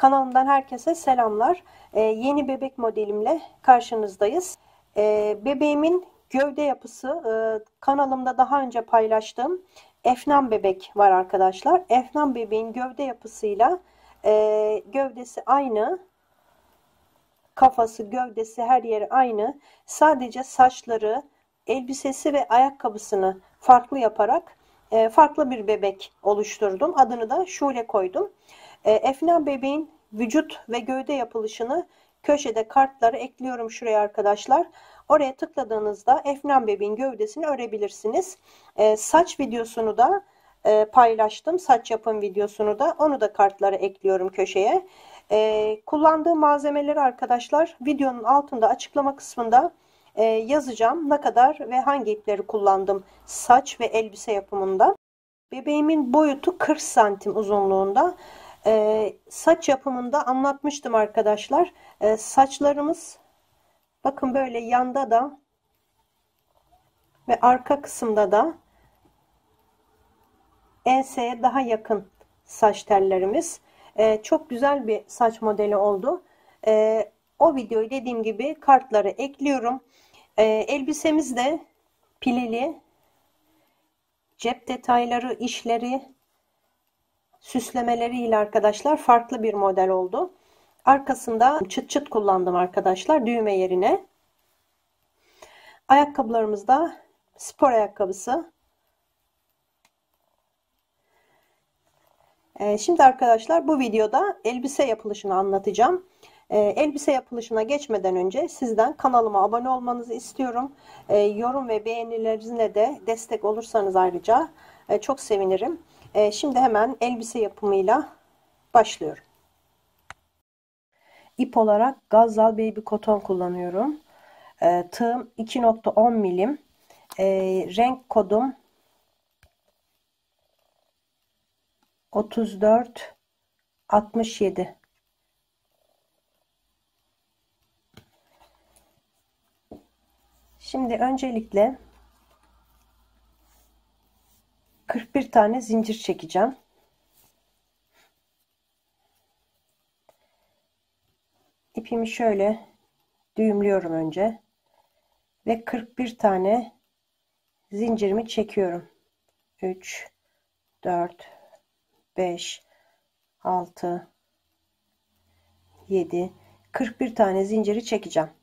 Kanalımdan herkese selamlar. Ee, yeni bebek modelimle karşınızdayız. Ee, bebeğimin gövde yapısı e, kanalımda daha önce paylaştığım Efnan bebek var arkadaşlar. Efnan bebeğin gövde yapısıyla e, gövdesi aynı. Kafası, gövdesi her yeri aynı. Sadece saçları, elbisesi ve ayakkabısını farklı yaparak e, farklı bir bebek oluşturdum. Adını da Şule koydum. E, Efnan bebeğin vücut ve gövde yapılışını köşede kartları ekliyorum şuraya arkadaşlar. Oraya tıkladığınızda Efnan bebeğin gövdesini örebilirsiniz. E, saç videosunu da e, paylaştım. Saç yapım videosunu da onu da kartlara ekliyorum köşeye. E, kullandığım malzemeleri arkadaşlar videonun altında açıklama kısmında e, yazacağım. Ne kadar ve hangi ipleri kullandım saç ve elbise yapımında. Bebeğimin boyutu 40 santim uzunluğunda. E, saç yapımında anlatmıştım arkadaşlar. E, saçlarımız bakın böyle yanda da ve arka kısımda da enseye daha yakın saç tellerimiz. E, çok güzel bir saç modeli oldu. E, o videoyu dediğim gibi kartları ekliyorum. E, elbisemiz de pileli. Cep detayları, işleri, süslemeleriyle arkadaşlar farklı bir model oldu. Arkasında çıt çıt kullandım arkadaşlar düğme yerine. Ayakkabılarımızda spor ayakkabısı. Ee, şimdi arkadaşlar bu videoda elbise yapılışını anlatacağım. Ee, elbise yapılışına geçmeden önce sizden kanalıma abone olmanızı istiyorum. Ee, yorum ve beğenilerinizle de destek olursanız ayrıca e, çok sevinirim. Şimdi hemen elbise yapımıyla başlıyorum. İp olarak Gazal Baby Cotton kullanıyorum. Tığım 2.10 milim. Renk kodum 34 67 Şimdi öncelikle 41 tane zincir çekeceğim. İpimi şöyle düğümlüyorum önce ve 41 tane zincirimi çekiyorum. 3 4 5 6 7 41 tane zinciri çekeceğim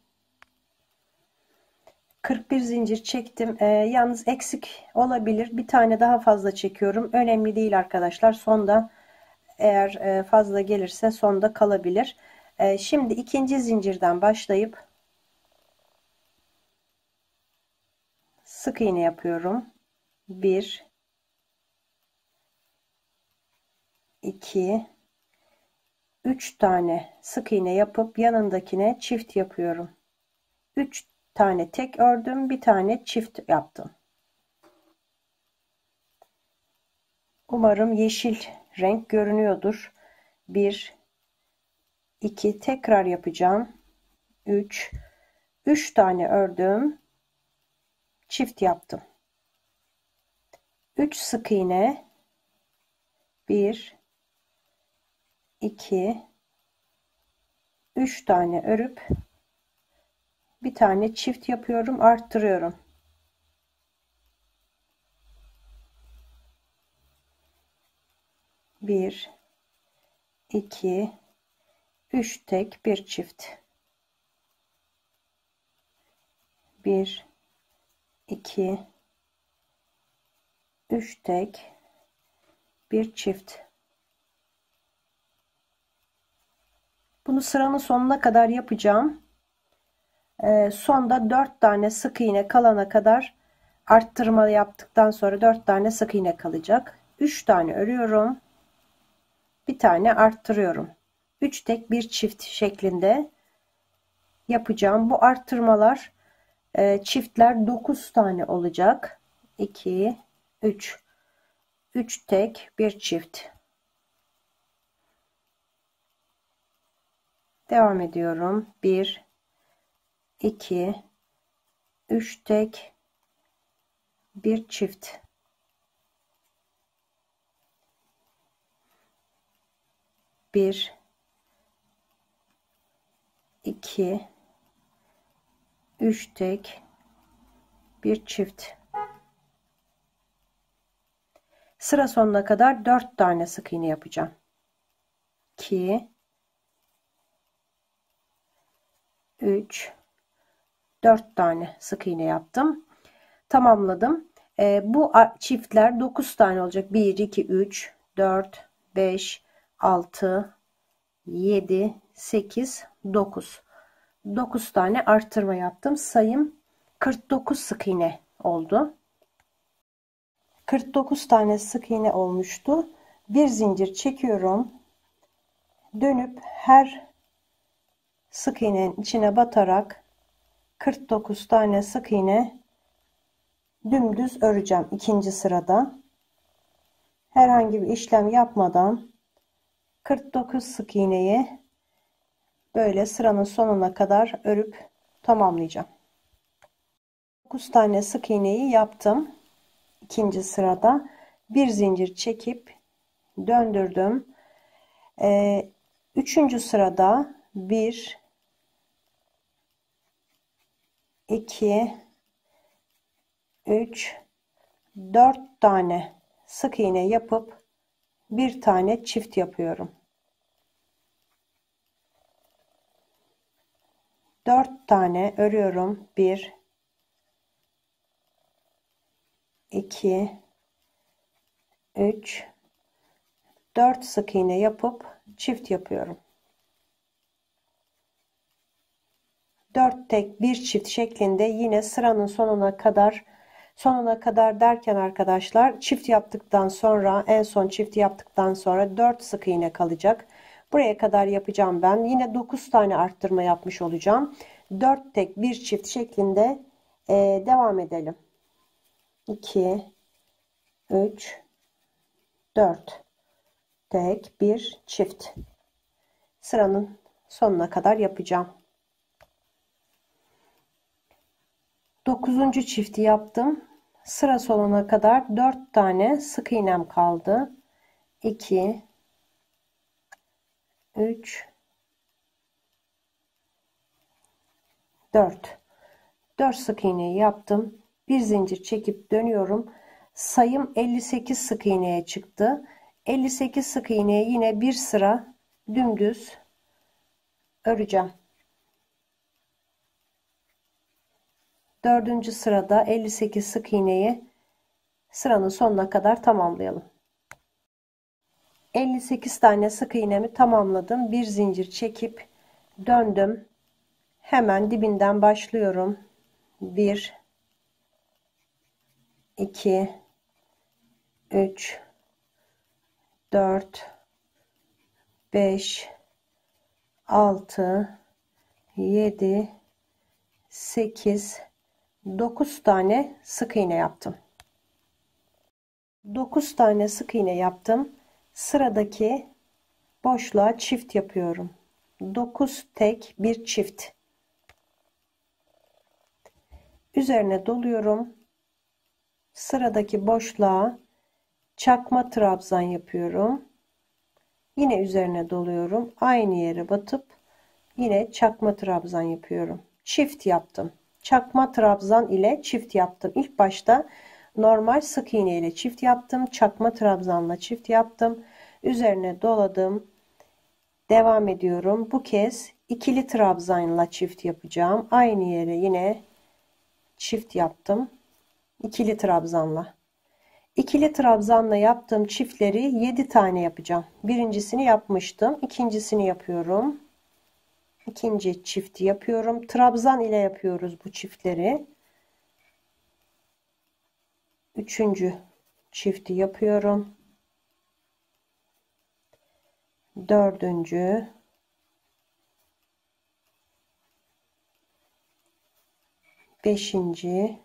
41 zincir çektim. Ee, yalnız eksik olabilir. Bir tane daha fazla çekiyorum. Önemli değil arkadaşlar. Sonda eğer e, fazla gelirse sonda kalabilir. Ee, şimdi ikinci zincirden başlayıp sık iğne yapıyorum. 1 2 3 tane sık iğne yapıp yanındakine çift yapıyorum. 3 tane tek ördüm bir tane çift yaptım. Umarım yeşil renk görünüyordur. 1 2 tekrar yapacağım. 3 3 tane ördüm çift yaptım. 3 sık iğne. 1 2 3 tane örüp bir tane çift yapıyorum arttırıyorum. Bir iki üç tek bir çift. Bir iki üç tek bir çift. Bunu sıranın sonuna kadar yapacağım. Ee, sonda 4 tane sık iğne kalana kadar arttırma yaptıktan sonra 4 tane sık iğne kalacak. 3 tane örüyorum. Bir tane arttırıyorum. 3 tek bir çift şeklinde yapacağım. Bu arttırmalar e, çiftler 9 tane olacak. 2 3 3 tek bir çift Devam ediyorum. 1 2 3 tek bir çift. Bir 2 3 tek bir çift. Sıra sonuna kadar 4 tane sık iğne yapacağım. 2 3 4 tane sık iğne yaptım. Tamamladım. E, bu çiftler 9 tane olacak. 1 2 3 4 5 6 7 8 9 9 tane arttırma yaptım. Sayım 49 sık iğne oldu. 49 tane sık iğne olmuştu. Bir zincir çekiyorum. Dönüp her sık iğnenin içine batarak 49 tane sık iğne dümdüz öreceğim ikinci sırada. Herhangi bir işlem yapmadan 49 sık iğneyi böyle sıranın sonuna kadar örüp tamamlayacağım. 9 tane sık iğneyi yaptım ikinci sırada. Bir zincir çekip döndürdüm. Ee, üçüncü sırada 1 2 3 4 tane sık iğne yapıp bir tane çift yapıyorum. 4 tane örüyorum. 1 2 3 4 sık iğne yapıp çift yapıyorum 4 tek bir çift şeklinde yine sıranın sonuna kadar sonuna kadar derken arkadaşlar çift yaptıktan sonra en son çift yaptıktan sonra 4 sık iğne kalacak. Buraya kadar yapacağım ben. Yine 9 tane arttırma yapmış olacağım. 4 tek bir çift şeklinde e, devam edelim. 2 3 4 tek bir çift sıranın sonuna kadar yapacağım. 9. çifti yaptım. Sıra sonuna kadar 4 tane sık iğnem kaldı. 2 3 4 4 sık iğneyi yaptım. Bir zincir çekip dönüyorum. Sayım 58 sık iğneye çıktı. 58 sık iğneye yine bir sıra dümdüz öreceğim. Dördüncü sırada 58 sık iğneyi sıranın sonuna kadar tamamlayalım. 58 tane sık iğnemi tamamladım. Bir zincir çekip döndüm. Hemen dibinden başlıyorum. 1 2 3 4 5 6 7 8 9 tane sık iğne yaptım. 9 tane sık iğne yaptım. Sıradaki boşluğa çift yapıyorum. 9 tek bir çift. Üzerine doluyorum. Sıradaki boşluğa çakma trabzan yapıyorum. Yine üzerine doluyorum. Aynı yere batıp yine çakma trabzan yapıyorum. Çift yaptım çakma trabzan ile çift yaptım. İlk başta normal sık iğne ile çift yaptım. Çakma trabzanla çift yaptım. Üzerine doladım. Devam ediyorum. Bu kez ikili trabzanla çift yapacağım. Aynı yere yine çift yaptım. İkili trabzanla. İkili trabzanla yaptığım çiftleri 7 tane yapacağım. Birincisini yapmıştım. ikincisini yapıyorum ikinci çifti yapıyorum. Trabzan ile yapıyoruz bu çiftleri. Üçüncü çifti yapıyorum. Dördüncü beşinci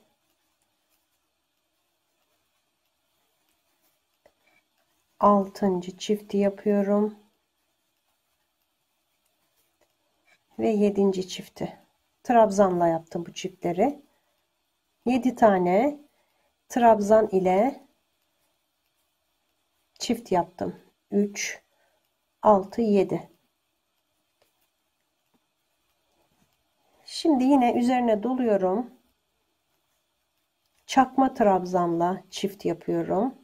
altıncı çifti yapıyorum. Ve 7. çifti. Trabzanla yaptım bu çiftleri. 7 tane trabzan ile çift yaptım. 3 6 7 Şimdi yine üzerine doluyorum. Çakma trabzanla çift yapıyorum.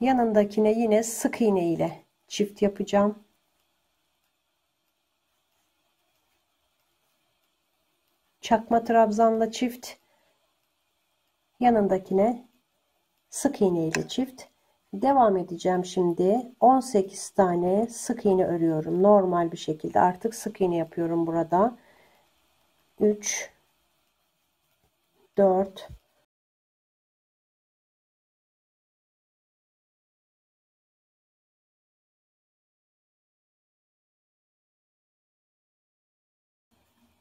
Yanındakine yine sık iğne ile çift yapacağım. Çakma trabzanla çift. Yanındakine sık iğne ile çift. Devam edeceğim şimdi. 18 tane sık iğne örüyorum. Normal bir şekilde artık sık iğne yapıyorum burada. 3 4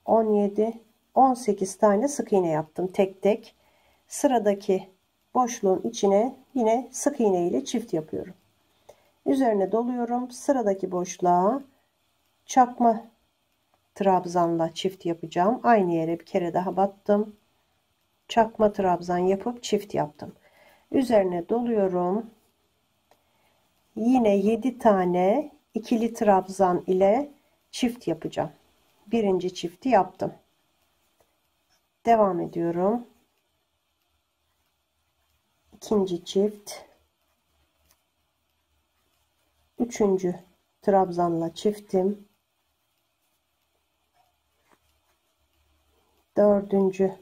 17 18 tane sık iğne yaptım tek tek. Sıradaki boşluğun içine yine sık iğne ile çift yapıyorum. Üzerine doluyorum. Sıradaki boşluğa çakma trabzanla çift yapacağım. Aynı yere bir kere daha battım. Çakma trabzan yapıp çift yaptım. Üzerine doluyorum. Yine 7 tane ikili trabzan ile çift yapacağım birinci çifti yaptım. Devam ediyorum. İkinci çift. Üçüncü trabzanla çiftim. Dördüncü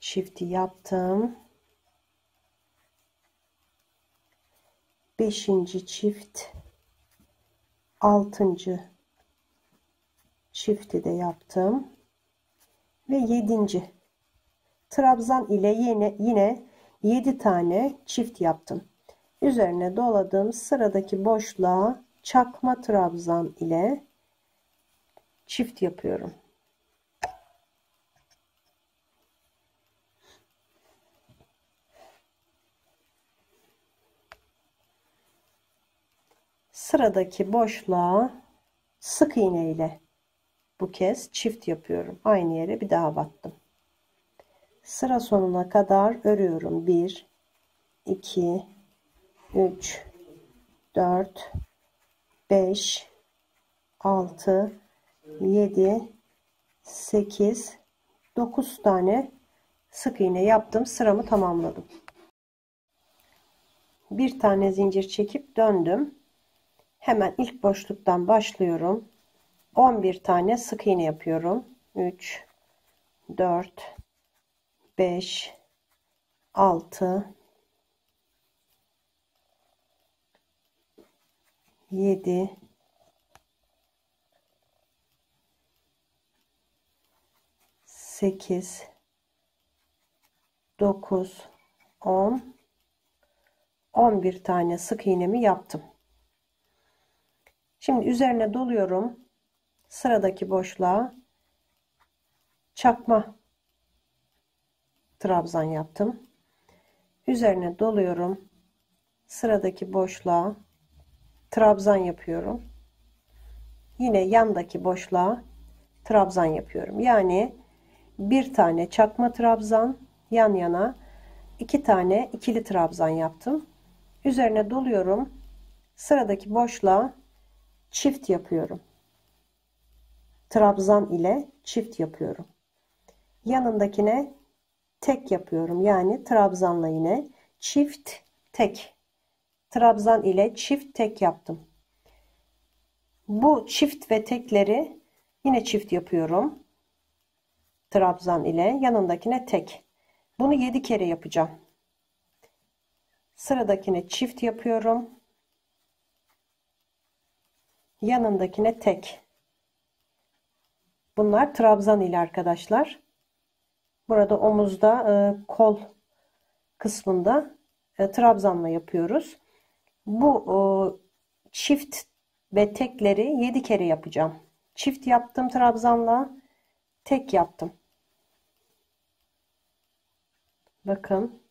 çifti yaptım. Beşinci çift. Altıncı çifti de yaptım. Ve yedinci. Trabzan ile yine yine 7 tane çift yaptım. Üzerine doladım. Sıradaki boşluğa çakma trabzan ile çift yapıyorum. Sıradaki boşluğa sık iğne ile bu kez çift yapıyorum. Aynı yere bir daha battım. Sıra sonuna kadar örüyorum. 1 2 3 4 5 6 7 8 9 tane sık iğne yaptım. Sıramı tamamladım. Bir tane zincir çekip döndüm. Hemen ilk boşluktan başlıyorum 11 tane sık iğne yapıyorum 3 4 5 6 7 8 9 10 11 tane sık iğnemi yaptım. Şimdi üzerine doluyorum. Sıradaki boşluğa çakma trabzan yaptım. Üzerine doluyorum. Sıradaki boşluğa trabzan yapıyorum. Yine yandaki boşluğa trabzan yapıyorum. Yani bir tane çakma trabzan yan yana iki tane ikili trabzan yaptım. Üzerine doluyorum. Sıradaki boşluğa çift yapıyorum. Trabzan ile çift yapıyorum. Yanındakine tek yapıyorum. Yani trabzanla yine çift tek. Trabzan ile çift tek yaptım. Bu çift ve tekleri yine çift yapıyorum. Trabzan ile yanındakine tek. Bunu 7 kere yapacağım. Sıradakine çift yapıyorum. Yanındakine tek. Bunlar trabzan ile arkadaşlar. Burada omuzda e, kol kısmında e, trabzanla yapıyoruz. Bu e, çift ve tekleri 7 kere yapacağım. Çift yaptım trabzanla, tek yaptım. Bakın.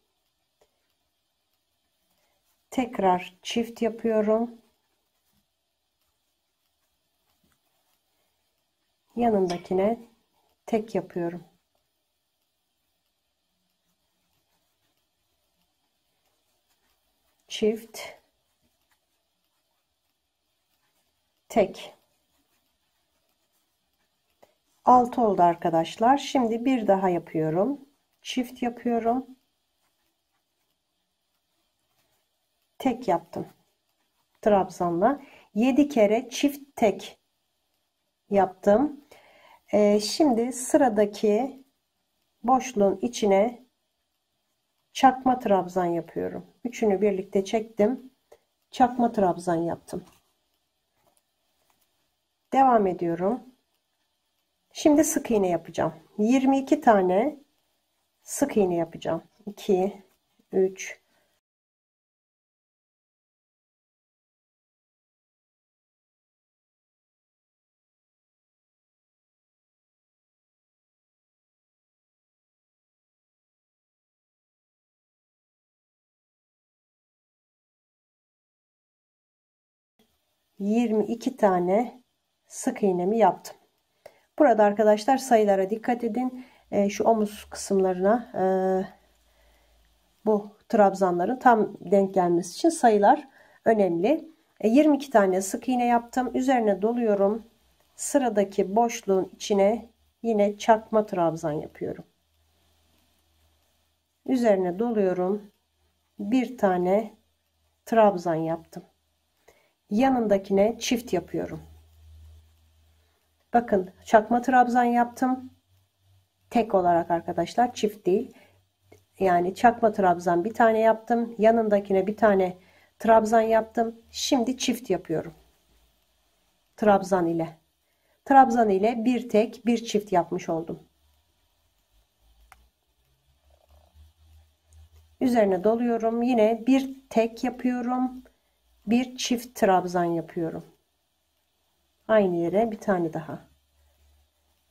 Tekrar çift yapıyorum. Yanındakine tek yapıyorum. çift. Tek. 6 oldu arkadaşlar. Şimdi bir daha yapıyorum. Çift yapıyorum. Tek yaptım. Trabzanla 7 kere çift tek yaptım. Ee, şimdi sıradaki boşluğun içine çakma trabzan yapıyorum. Üçünü birlikte çektim. Çakma trabzan yaptım. Devam ediyorum. Şimdi sık iğne yapacağım. 22 tane sık iğne yapacağım. 2 3 22 tane sık iğnemi yaptım. Burada arkadaşlar sayılara dikkat edin. E, şu omuz kısımlarına e, bu trabzanların tam denk gelmesi için sayılar önemli. E, 22 tane sık iğne yaptım. Üzerine doluyorum. Sıradaki boşluğun içine yine çakma trabzan yapıyorum. Üzerine doluyorum. Bir tane trabzan yaptım yanındakine çift yapıyorum. Bakın çakma trabzan yaptım. Tek olarak arkadaşlar çift değil. Yani çakma trabzan bir tane yaptım. Yanındakine bir tane trabzan yaptım. Şimdi çift yapıyorum. Trabzan ile. Trabzan ile bir tek bir çift yapmış oldum. Üzerine doluyorum. Yine bir tek yapıyorum bir çift trabzan yapıyorum. Aynı yere bir tane daha.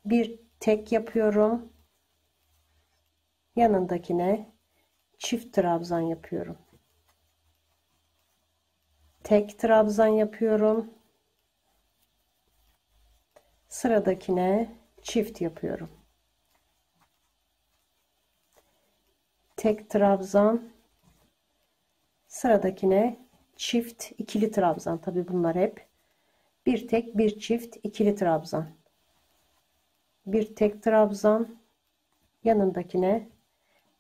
Bir tek yapıyorum. Yanındakine çift trabzan yapıyorum. Tek trabzan yapıyorum. Sıradakine çift yapıyorum. Tek trabzan sıradakine çift ikili trabzan. Tabi bunlar hep bir tek bir çift ikili trabzan. Bir tek trabzan yanındakine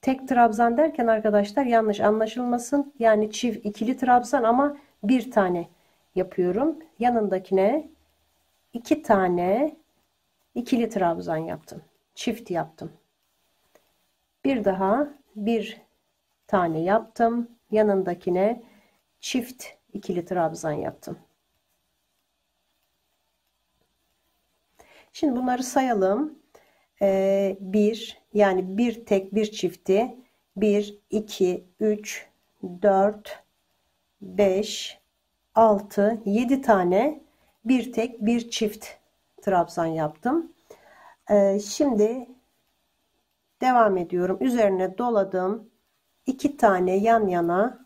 tek trabzan derken arkadaşlar yanlış anlaşılmasın. Yani çift ikili trabzan ama bir tane yapıyorum. Yanındakine iki tane ikili trabzan yaptım. Çift yaptım. Bir daha bir tane yaptım. Yanındakine çift ikili trabzan yaptım. Şimdi bunları sayalım. Ee, bir yani bir tek bir çifti 1 2 3 4 5 6 7 tane bir tek bir çift trabzan yaptım. Ee, şimdi devam ediyorum. Üzerine doladım. iki tane yan yana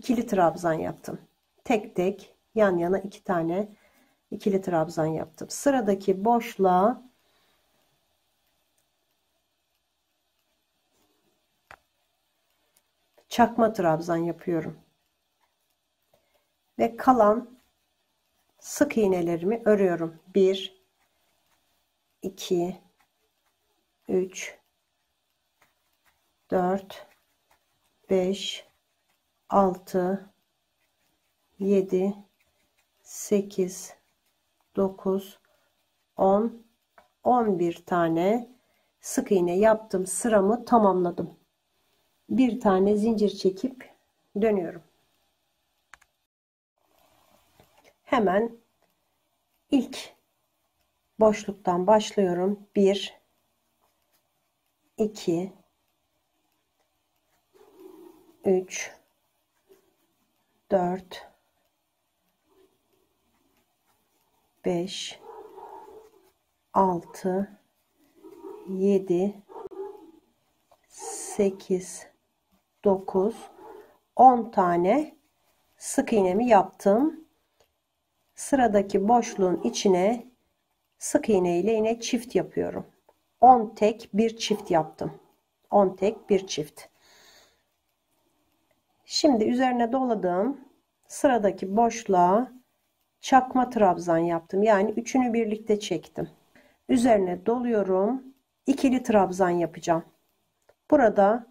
ikili trabzan yaptım. Tek tek yan yana iki tane ikili trabzan yaptım. Sıradaki boşluğa çakma trabzan yapıyorum. Ve kalan sık iğnelerimi örüyorum. 1 2 3 4 5 6 7 8 9 10 11 tane sık iğne yaptım. Sıramı tamamladım. Bir tane zincir çekip dönüyorum. Hemen ilk boşluktan başlıyorum. 1 2 3 4 5 6 7 8 9 10 tane sık iğnemi yaptım. Sıradaki boşluğun içine sık iğne ile yine çift yapıyorum. 10 tek bir çift yaptım. 10 tek bir çift. Şimdi üzerine doladığım sıradaki boşluğa çakma trabzan yaptım. Yani üçünü birlikte çektim. Üzerine doluyorum. İkili trabzan yapacağım. Burada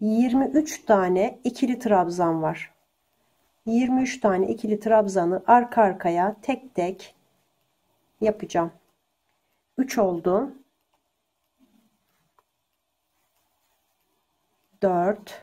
23 tane ikili trabzan var. 23 tane ikili trabzanı arka arkaya tek tek yapacağım. 3 oldu. 4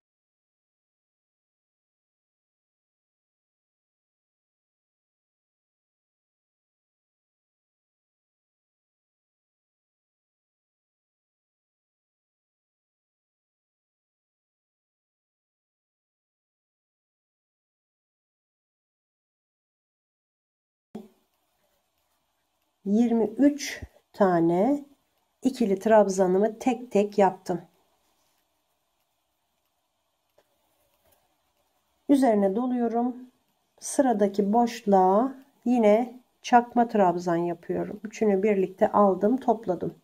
23 tane ikili trabzanımı tek tek yaptım. Üzerine doluyorum. Sıradaki boşluğa yine çakma trabzan yapıyorum. Üçünü birlikte aldım, topladım.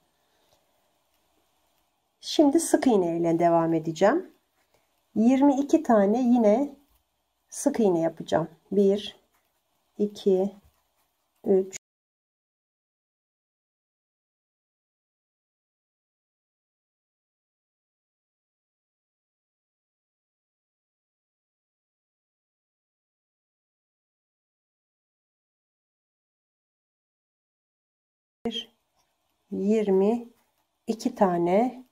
Şimdi sık iğne ile devam edeceğim. 22 tane yine sık iğne yapacağım. 1 2 3 22 tane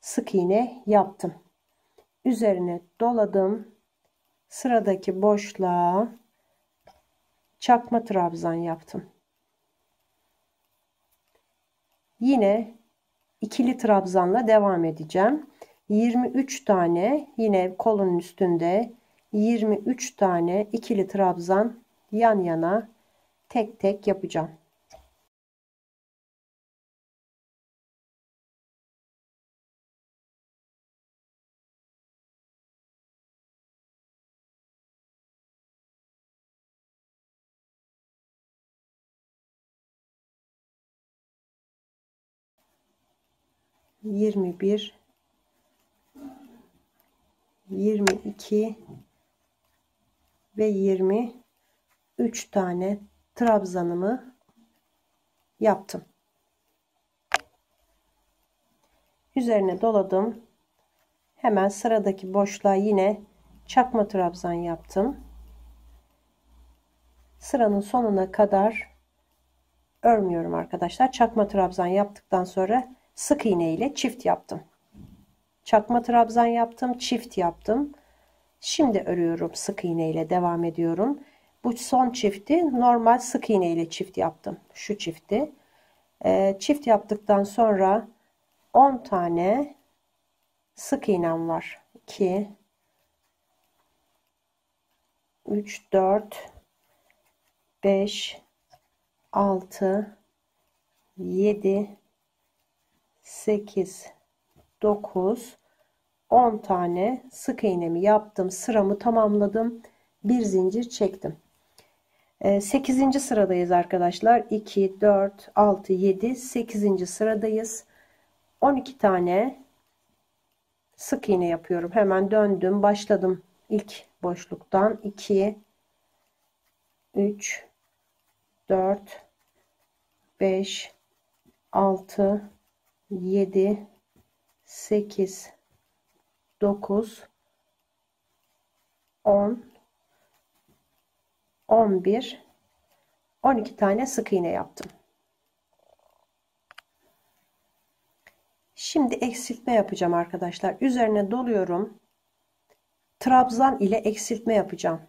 sık iğne yaptım. Üzerine doladım. Sıradaki boşluğa çakma trabzan yaptım. Yine ikili trabzanla devam edeceğim. 23 tane yine kolun üstünde 23 tane ikili trabzan yan yana tek tek yapacağım. Yirmi bir, yirmi iki ve yirmi üç tane trabzanımı yaptım. Üzerine doladım. Hemen sıradaki boşluğa yine çakma trabzan yaptım. Sıranın sonuna kadar örmüyorum arkadaşlar. Çakma trabzan yaptıktan sonra sık iğne ile çift yaptım. Çakma trabzan yaptım, çift yaptım. Şimdi örüyorum sık iğne ile devam ediyorum. Bu son çifti normal sık iğne ile çift yaptım. Şu çifti. Ee, çift yaptıktan sonra 10 tane sık iğnem var. 2 3 4 5 6 7 8 9 10 tane sık iğnemi yaptım. Sıramı tamamladım. Bir zincir çektim. 8. Ee, sıradayız arkadaşlar. 2 4 6 7 8. sıradayız. 12 tane sık iğne yapıyorum. Hemen döndüm. Başladım ilk boşluktan. 2 3 4 5 6 7 8 9 10 11 12 tane sık iğne yaptım. Şimdi eksiltme yapacağım arkadaşlar. Üzerine doluyorum. Trabzan ile eksiltme yapacağım.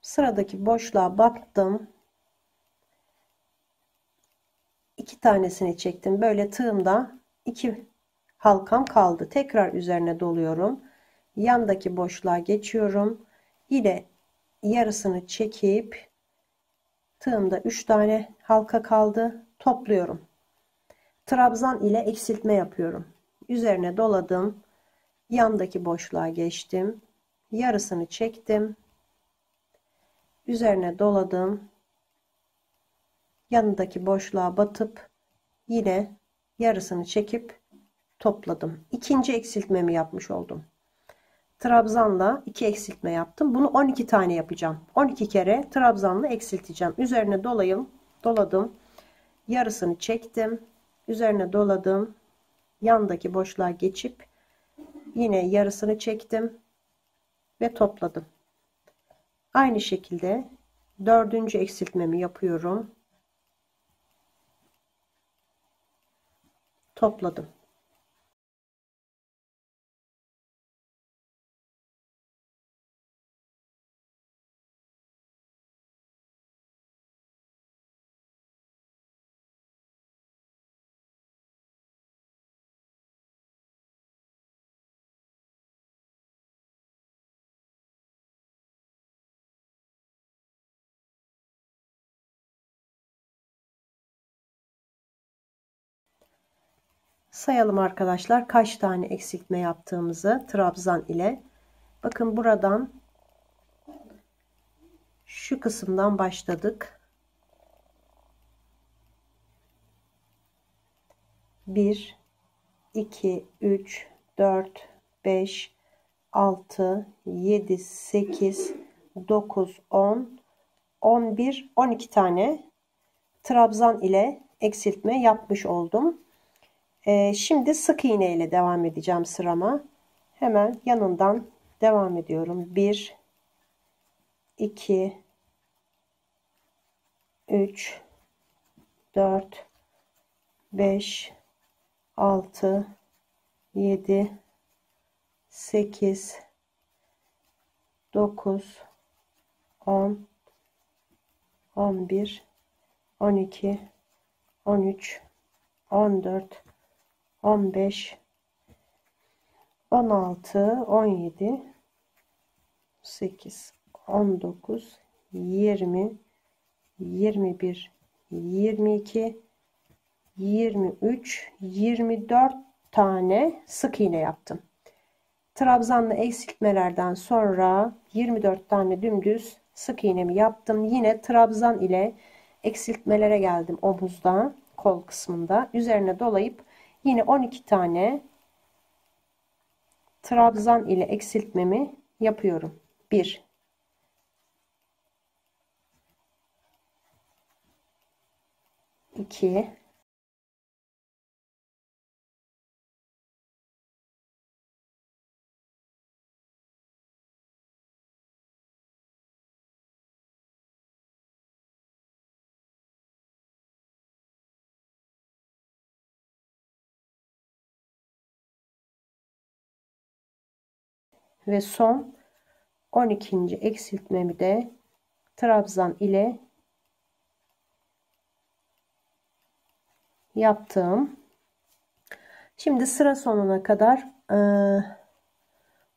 Sıradaki boşluğa baktım. iki tanesini çektim. Böyle tığımda iki halkam kaldı. Tekrar üzerine doluyorum. Yandaki boşluğa geçiyorum. Yine yarısını çekip tığımda 3 tane halka kaldı. Topluyorum. Trabzan ile eksiltme yapıyorum. Üzerine doladım. Yandaki boşluğa geçtim. Yarısını çektim. Üzerine doladım. Yanındaki boşluğa batıp yine yarısını çekip topladım. İkinci eksiltmemi yapmış oldum. trabzanla 2 eksiltme yaptım. Bunu 12 tane yapacağım. 12 kere trabzanla eksilteceğim. Üzerine dolayım, doladım. Yarısını çektim. Üzerine doladım. Yandaki boşluğa geçip yine yarısını çektim ve topladım. Aynı şekilde dördüncü eksiltmemi yapıyorum. Topladım. Sayalım arkadaşlar kaç tane eksiltme yaptığımızı trabzan ile. Bakın buradan şu kısımdan başladık. 1 2 3 4 5 6 7 8 9 10 11 12 tane trabzan ile eksiltme yapmış oldum. Ee, şimdi sık iğne ile devam edeceğim sırama. Hemen yanından devam ediyorum. 1 2 3 4 5 6 7 8 9 10 11 12 13 14 15 16 17 8 19 20 21 22 23 24 tane sık iğne yaptım. Trabzanlı eksiltmelerden sonra 24 tane dümdüz sık iğnemi yaptım. Yine trabzan ile eksiltmelere geldim omuzda, kol kısmında. Üzerine dolayıp Yine 12 tane trabzan ile eksiltmemi yapıyorum. 1 2 ve son 12. eksiltmemi de trabzan ile yaptım. Şimdi sıra sonuna kadar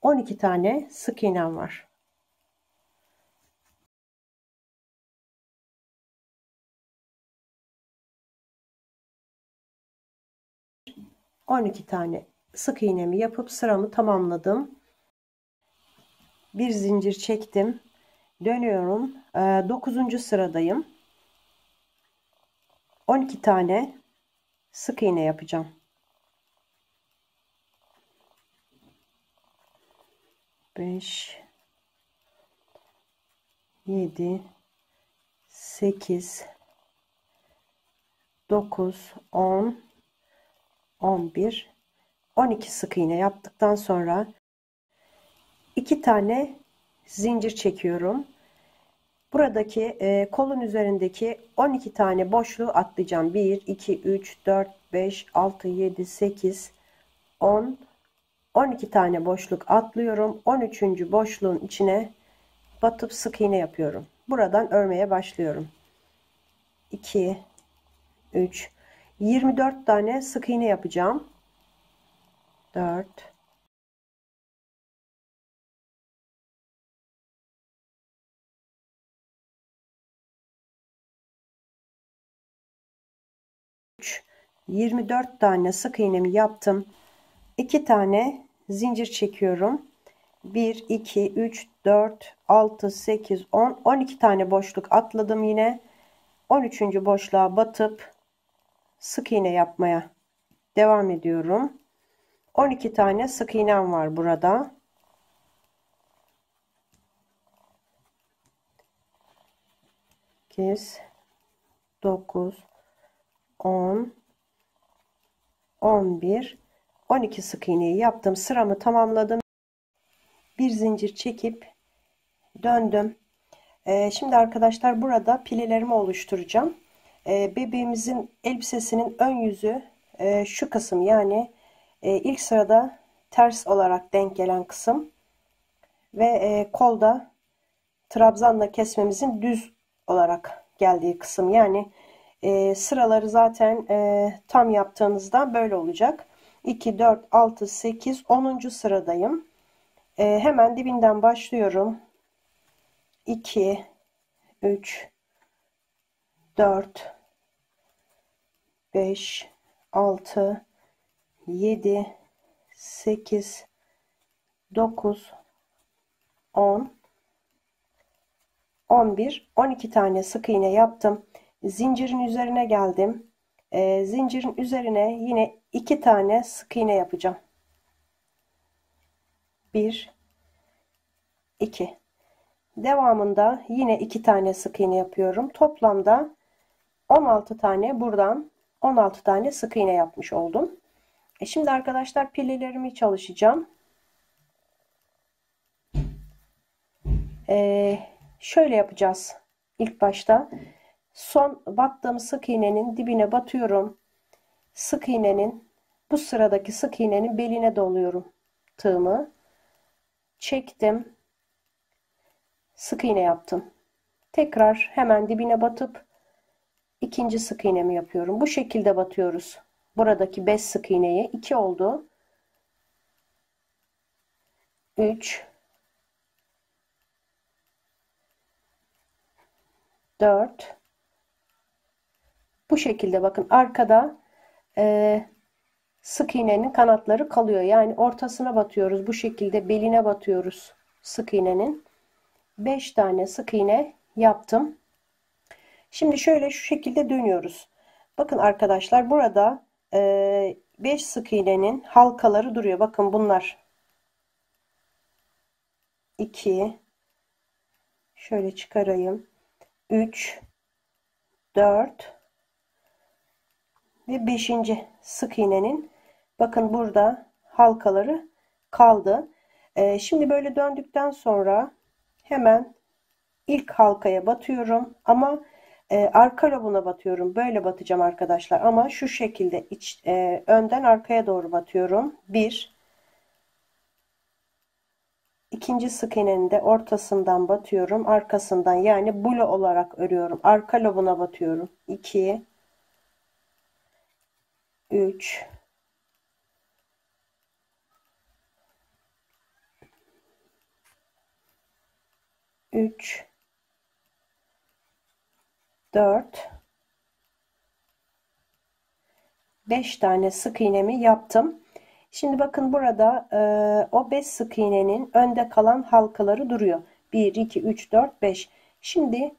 12 tane sık iğnem var. On iki tane sık iğnemi yapıp sıramı tamamladım bir zincir çektim. Dönüyorum. 9. Ee, sıradayım. 12 tane sık iğne yapacağım. Beş yedi sekiz dokuz on on bir. On iki sık iğne yaptıktan sonra iki tane zincir çekiyorum. Buradaki e, kolun üzerindeki 12 tane boşluğu atlayacağım. 1, 2, 3, 4, 5, 6, 7, 8, 10, 12 tane boşluk atlıyorum. 13. boşluğun içine batıp sık iğne yapıyorum. Buradan örmeye başlıyorum. 2, 3, 24 tane sık iğne yapacağım. 4, 24 tane sık iğnemi yaptım. 2 tane zincir çekiyorum. 1 2 3 4 6 8 10 12 tane boşluk atladım yine. 13. boşluğa batıp sık iğne yapmaya devam ediyorum. 12 tane sık iğnem var burada. Kez 9 10 11 12 sık iğneyi yaptım sıramı tamamladım. Bir zincir çekip döndüm. Ee, şimdi arkadaşlar burada pilelerimi oluşturacağım. Ee, bebeğimizin elbisesinin ön yüzü e, şu kısım yani e, ilk sırada ters olarak denk gelen kısım ve e, kolda trabzanla kesmemizin düz olarak geldiği kısım. Yani e, sıraları zaten e, tam yaptığınızda böyle olacak. 2 4 6 8 10. sıradayım. E, hemen dibinden başlıyorum. 2 3 4 5 6 7 8 9 10 11 12 tane sık iğne yaptım zincirin üzerine geldim. E, zincirin üzerine yine iki tane sık iğne yapacağım. 1 2 devamında yine iki tane sık iğne yapıyorum. Toplamda 16 tane buradan 16 tane sık iğne yapmış oldum. E şimdi arkadaşlar pillelerimi çalışacağım. Ee, şöyle yapacağız ilk başta son battığım sık iğnenin dibine batıyorum. Sık iğnenin bu sıradaki sık iğnenin beline doluyorum tığımı. Çektim. Sık iğne yaptım. Tekrar hemen dibine batıp ikinci sık iğnemi yapıyorum. Bu şekilde batıyoruz. Buradaki 5 sık iğneyi 2 oldu. 3 4 bu şekilde bakın arkada e, sık iğnenin kanatları kalıyor. Yani ortasına batıyoruz bu şekilde beline batıyoruz sık iğnenin. 5 tane sık iğne yaptım. Şimdi şöyle şu şekilde dönüyoruz. Bakın arkadaşlar burada 5 e, sık iğnenin halkaları duruyor. Bakın bunlar. 2 şöyle çıkarayım. 3 4 ve 5. sık iğnenin bakın burada halkaları kaldı. Ee, şimdi böyle döndükten sonra hemen ilk halkaya batıyorum ama e, arka lobuna batıyorum. Böyle batacağım arkadaşlar ama şu şekilde iç, e, önden arkaya doğru batıyorum. 1 ikinci sık iğnenin de ortasından batıyorum. Arkasından yani bula olarak örüyorum. Arka lobuna batıyorum. 2 3 3 4 5 tane sık iğnemi yaptım. Şimdi bakın burada e, o 5 sık iğnenin önde kalan halkaları duruyor. 1, 2, 3, 4, 5. Şimdi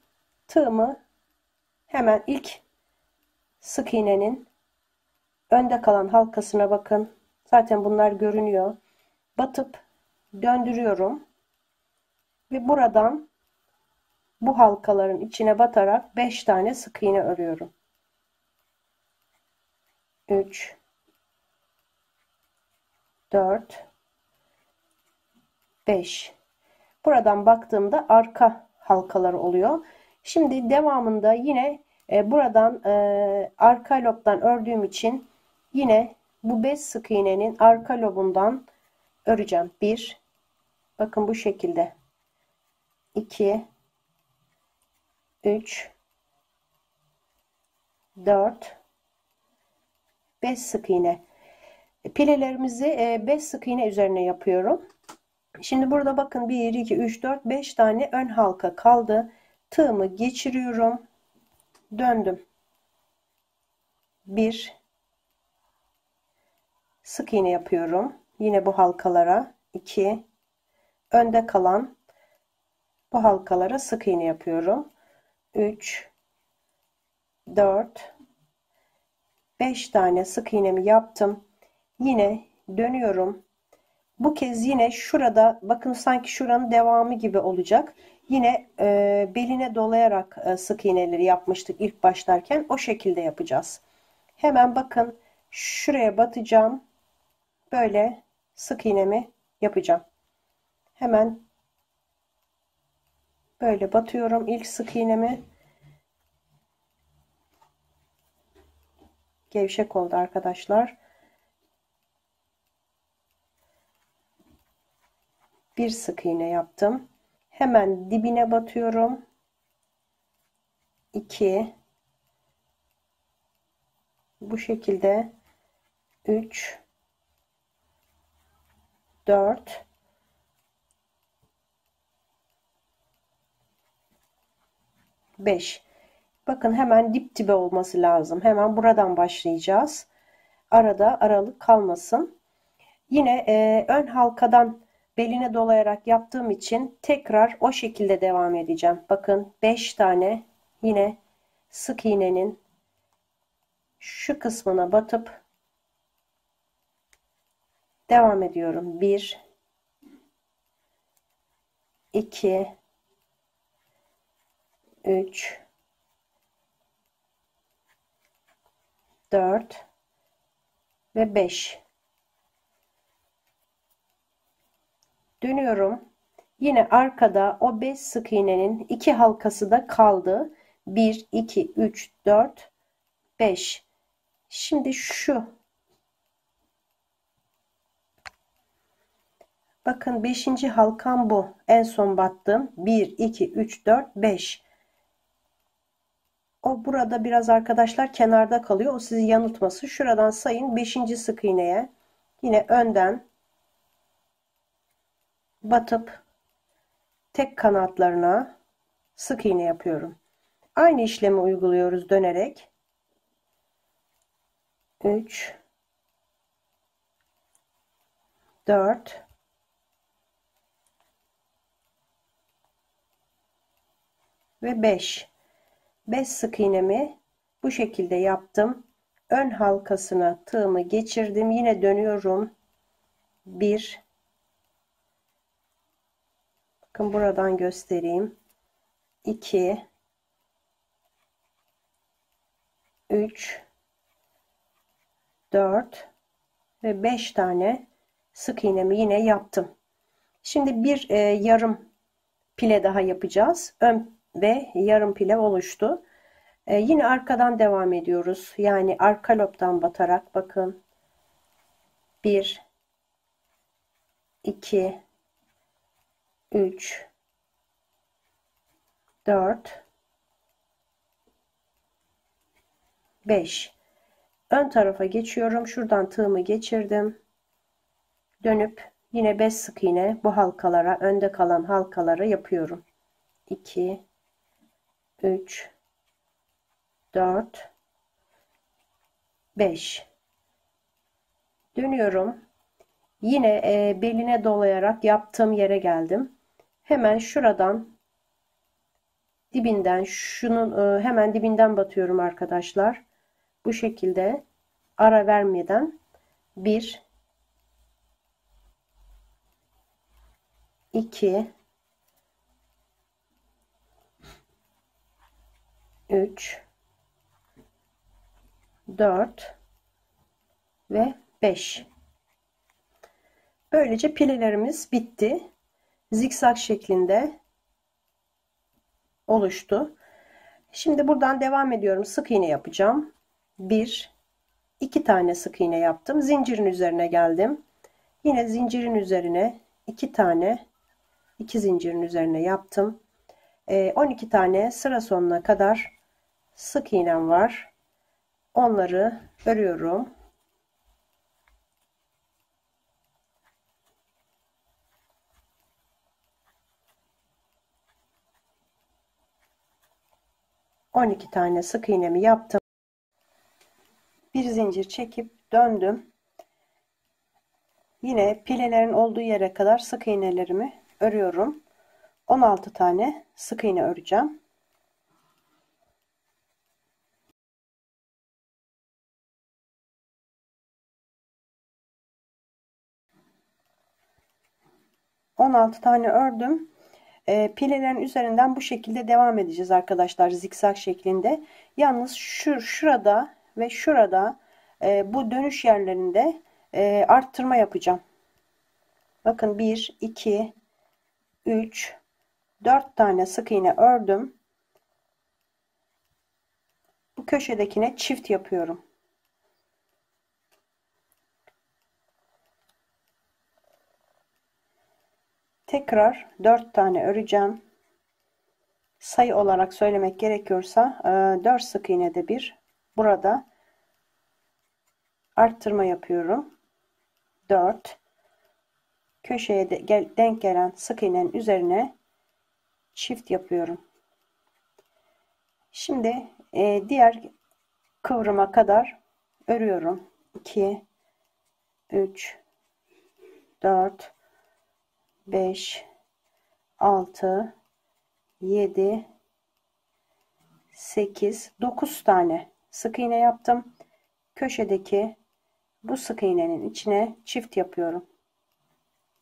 tığımı hemen ilk sık iğnenin önde kalan halkasına bakın. Zaten bunlar görünüyor. Batıp döndürüyorum. Ve buradan bu halkaların içine batarak 5 tane sık iğne örüyorum. 3 4 5 buradan baktığımda arka halkaları oluyor şimdi devamında yine e, buradan e, arka lobdan ördüğüm için yine bu 5 sık iğnenin arka lobundan öreceğim 1 bakın bu şekilde 2 3 4 5 sık iğne pilelerimizi 5 e, sık iğne üzerine yapıyorum. Şimdi burada bakın 1, 2, 3, 4, 5 tane ön halka kaldı. Tığımı geçiriyorum. Döndüm. 1 sık iğne yapıyorum. Yine bu halkalara 2 önde kalan bu halkalara sık iğne yapıyorum. 3 4 5 tane sık iğnemi yaptım yine dönüyorum. Bu kez yine şurada bakın sanki şuranın devamı gibi olacak. Yine e, beline dolayarak e, sık iğneleri yapmıştık ilk başlarken. O şekilde yapacağız. Hemen bakın şuraya batacağım. Böyle sık iğnemi yapacağım. Hemen böyle batıyorum ilk sık iğnemi. Gevşek oldu arkadaşlar. Bir sık iğne yaptım. Hemen dibine batıyorum. 2 bu şekilde 3 4 5 bakın hemen dip dibe olması lazım. Hemen buradan başlayacağız. Arada aralık kalmasın. Yine e, ön halkadan beline dolayarak yaptığım için tekrar o şekilde devam edeceğim. Bakın 5 tane yine sık iğnenin şu kısmına batıp devam ediyorum. 1 2 3 4 ve 5 dönüyorum. Yine arkada o 5 sık iğnenin iki halkası da kaldı. 1 2 3 4 5 Şimdi şu bakın 5. halkam bu. En son battım. 1 2 3 4 5 o burada biraz arkadaşlar kenarda kalıyor. O sizi yanıltması. Şuradan sayın 5. sık iğneye yine önden batıp tek kanatlarına sık iğne yapıyorum. Aynı işlemi uyguluyoruz dönerek. 3 4 ve 5 5 sık iğnemi bu şekilde yaptım. Ön halkasına tığımı geçirdim. Yine dönüyorum. 1 bakın buradan göstereyim. 2 3 4 ve 5 tane sık iğnemi yine yaptım. Şimdi bir e, yarım pile daha yapacağız. Ön ve yarım pile oluştu. E, yine arkadan devam ediyoruz. Yani arka lobdan batarak bakın. 1 2 3 4 5 ön tarafa geçiyorum şuradan tığımı geçirdim dönüp yine 5 sık iğne bu halkalara önde kalan halkalara yapıyorum 2 3 4 5 dönüyorum. Yine e, beline dolayarak yaptığım yere geldim. Hemen şuradan dibinden şunun e, hemen dibinden batıyorum arkadaşlar. Bu şekilde ara vermeden 1 2 3 4 ve 5 böylece pilelerimiz bitti. Zikzak şeklinde oluştu. Şimdi buradan devam ediyorum. Sık iğne yapacağım. Bir iki tane sık iğne yaptım. Zincirin üzerine geldim. Yine zincirin üzerine iki tane iki zincirin üzerine yaptım. 12 ee, tane sıra sonuna kadar sık iğnem var. Onları örüyorum. 12 tane sık iğnemi yaptım. Bir zincir çekip döndüm. Yine pilelerin olduğu yere kadar sık iğnelerimi örüyorum. 16 tane sık iğne öreceğim On altı tane ördüm. E, pilelerin üzerinden bu şekilde devam edeceğiz arkadaşlar zikzak şeklinde. Yalnız şu şurada ve şurada e, bu dönüş yerlerinde e, arttırma yapacağım. Bakın 1, 2, 3, 4 tane sık iğne ördüm. Bu köşedekine çift yapıyorum. Tekrar 4 tane öreceğim. Sayı olarak söylemek gerekiyorsa 4 e, sık iğne de bir burada arttırma yapıyorum. 4 köşeye de gel, denk gelen sık iğnenin üzerine çift yapıyorum. Şimdi e, diğer kıvrıma kadar örüyorum. 2 3 4 5 6 7 8 9 tane sık iğne yaptım. Köşedeki bu sık iğnenin içine çift yapıyorum.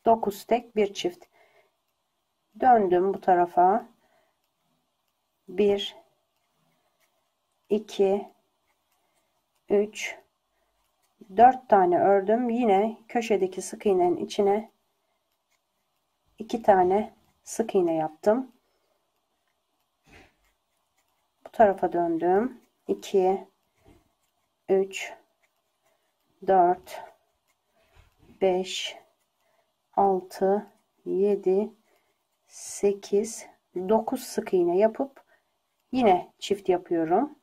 9 tek bir çift. Döndüm bu tarafa. 1 2 3 4 tane ördüm. Yine köşedeki sık iğnenin içine 2 tane sık iğne yaptım. Bu tarafa döndüm. 2 3 4 5 6 7 8 9 sık iğne yapıp yine çift yapıyorum.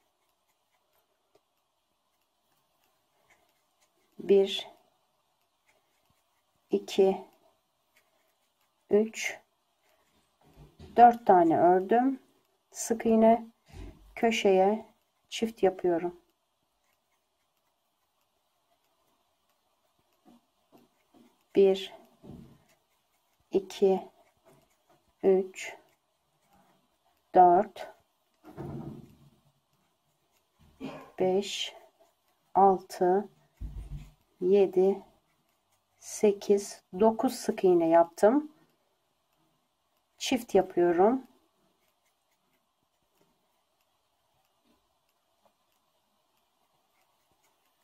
1 2 3 4 tane ördüm. Sık iğne köşeye çift yapıyorum. 1 2 3 4 5 6 7 8 9 sık iğne yaptım. Çift yapıyorum.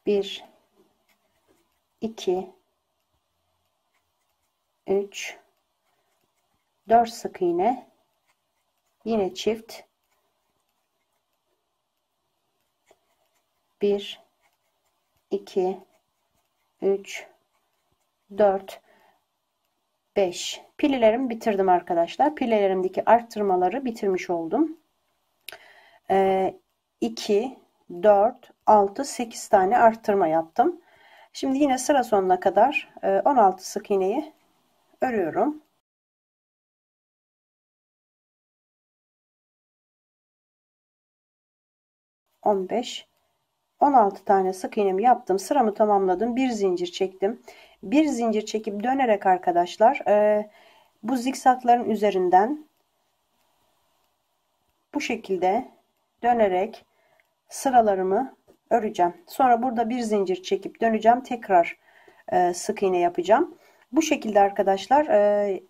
Bir, iki, üç, dört sık iğne, yine çift, bir, iki, üç, dört, beş. Pilelerimi bitirdim arkadaşlar. Pilelerimdeki arttırmaları bitirmiş oldum. Ee, 2, 4, 6, 8 tane arttırma yaptım. Şimdi yine sıra sonuna kadar 16 e, sık iğneyi örüyorum. On beş, on altı tane sık iğnemi yaptım. Sıramı tamamladım. Bir zincir çektim. Bir zincir çekip dönerek arkadaşlar e, bu zikzakların üzerinden bu şekilde dönerek sıralarımı öreceğim. Sonra burada bir zincir çekip döneceğim. Tekrar e, sık iğne yapacağım. Bu şekilde arkadaşlar e,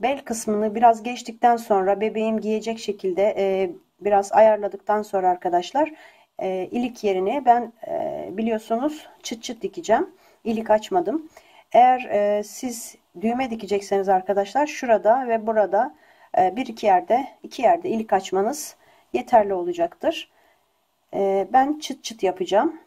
bel kısmını biraz geçtikten sonra bebeğim giyecek şekilde e, biraz ayarladıktan sonra arkadaşlar e, ilik yerine ben e, biliyorsunuz çıt çıt dikeceğim. İlik açmadım. Eğer e, siz düğme dikecekseniz arkadaşlar şurada ve burada e, bir iki yerde iki yerde ilik açmanız yeterli olacaktır. E, ben çıt çıt yapacağım.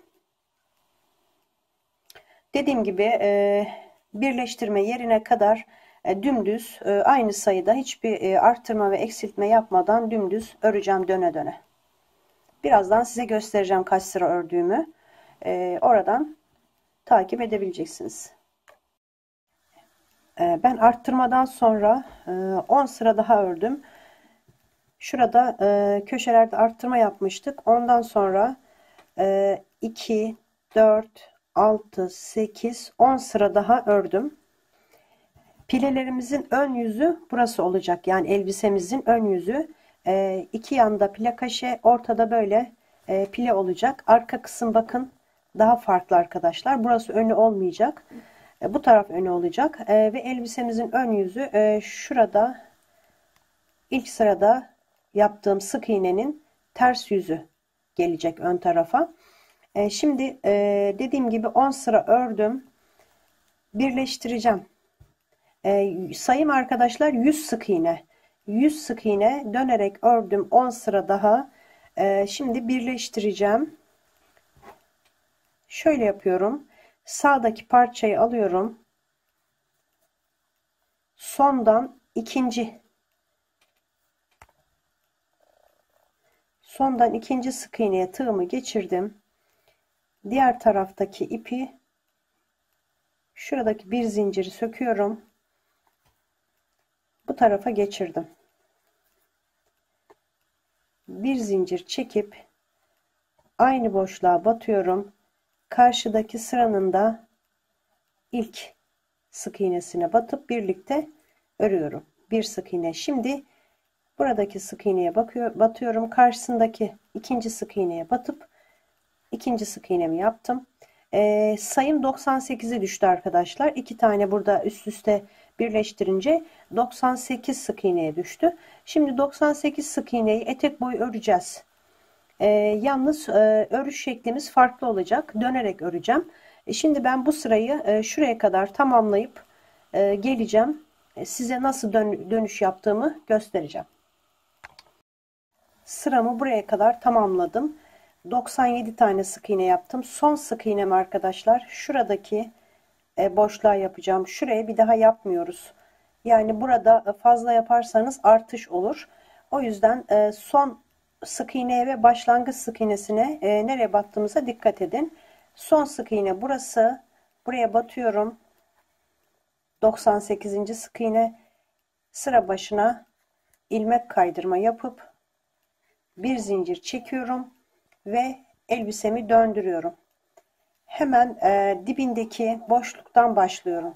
Dediğim gibi e, birleştirme yerine kadar e, dümdüz e, aynı sayıda hiçbir e, arttırma ve eksiltme yapmadan dümdüz öreceğim döne döne. Birazdan size göstereceğim kaç sıra ördüğümü. E, oradan takip edebileceksiniz. E, ben arttırmadan sonra e, 10 sıra daha ördüm. Şurada e, köşelerde arttırma yapmıştık. Ondan sonra e, 2, 4, 6, 8, 10 sıra daha ördüm. Pilelerimizin ön yüzü burası olacak. Yani elbisemizin ön yüzü. E, iki yanda plakaşe, ortada böyle e, pile olacak. Arka kısım bakın daha farklı arkadaşlar. Burası önü olmayacak. bu taraf önü olacak ve elbisemizin ön yüzü şurada ilk sırada yaptığım sık iğnenin ters yüzü gelecek ön tarafa. Şimdi dediğim gibi 10 sıra ördüm. Birleştireceğim. Sayım arkadaşlar 100 sık iğne. 100 sık iğne dönerek ördüm 10 sıra daha. Şimdi birleştireceğim. Şöyle yapıyorum. Sağdaki parçayı alıyorum. Sondan ikinci sondan ikinci sık iğneye tığımı geçirdim. Diğer taraftaki ipi şuradaki bir zinciri söküyorum. Bu tarafa geçirdim. Bir zincir çekip aynı boşluğa batıyorum karşıdaki sıranın da ilk sık iğnesine batıp birlikte örüyorum. Bir sık iğne. Şimdi buradaki sık iğneye bakıyor, batıyorum. Karşısındaki ikinci sık iğneye batıp ikinci sık iğnemi yaptım. Ee, sayım 98'e düştü arkadaşlar. İki tane burada üst üste birleştirince 98 sık iğneye düştü. Şimdi 98 sık iğneyi etek boyu öreceğiz. E, yalnız e, örüş şeklimiz farklı olacak. Dönerek öreceğim. E, şimdi ben bu sırayı e, şuraya kadar tamamlayıp e, geleceğim. E, size nasıl dön dönüş yaptığımı göstereceğim. Sıramı buraya kadar tamamladım. 97 tane sık iğne yaptım. Son sık iğnem arkadaşlar şuradaki e, boşluğa yapacağım. Şuraya bir daha yapmıyoruz. Yani burada fazla yaparsanız artış olur. O yüzden e, son sık iğneye ve başlangıç sık iğnesine e, nereye battığımıza dikkat edin. Son sık iğne burası. Buraya batıyorum. 98. sık iğne sıra başına ilmek kaydırma yapıp bir zincir çekiyorum ve elbisemi döndürüyorum. Hemen e, dibindeki boşluktan başlıyorum.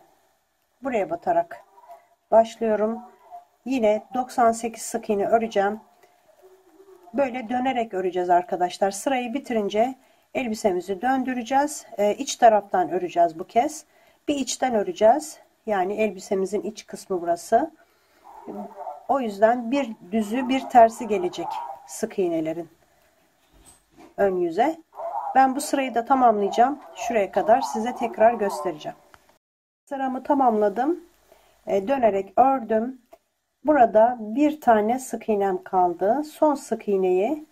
Buraya batarak başlıyorum. Yine 98 sık iğne öreceğim. Böyle dönerek öreceğiz arkadaşlar. Sırayı bitirince elbisemizi döndüreceğiz. Ee, iç taraftan öreceğiz bu kez. Bir içten öreceğiz. Yani elbisemizin iç kısmı burası. O yüzden bir düzü bir tersi gelecek sık iğnelerin ön yüze. Ben bu sırayı da tamamlayacağım. Şuraya kadar size tekrar göstereceğim. Sıramı tamamladım. Ee, dönerek ördüm. Burada bir tane sık iğnem kaldı. Son sık iğneyi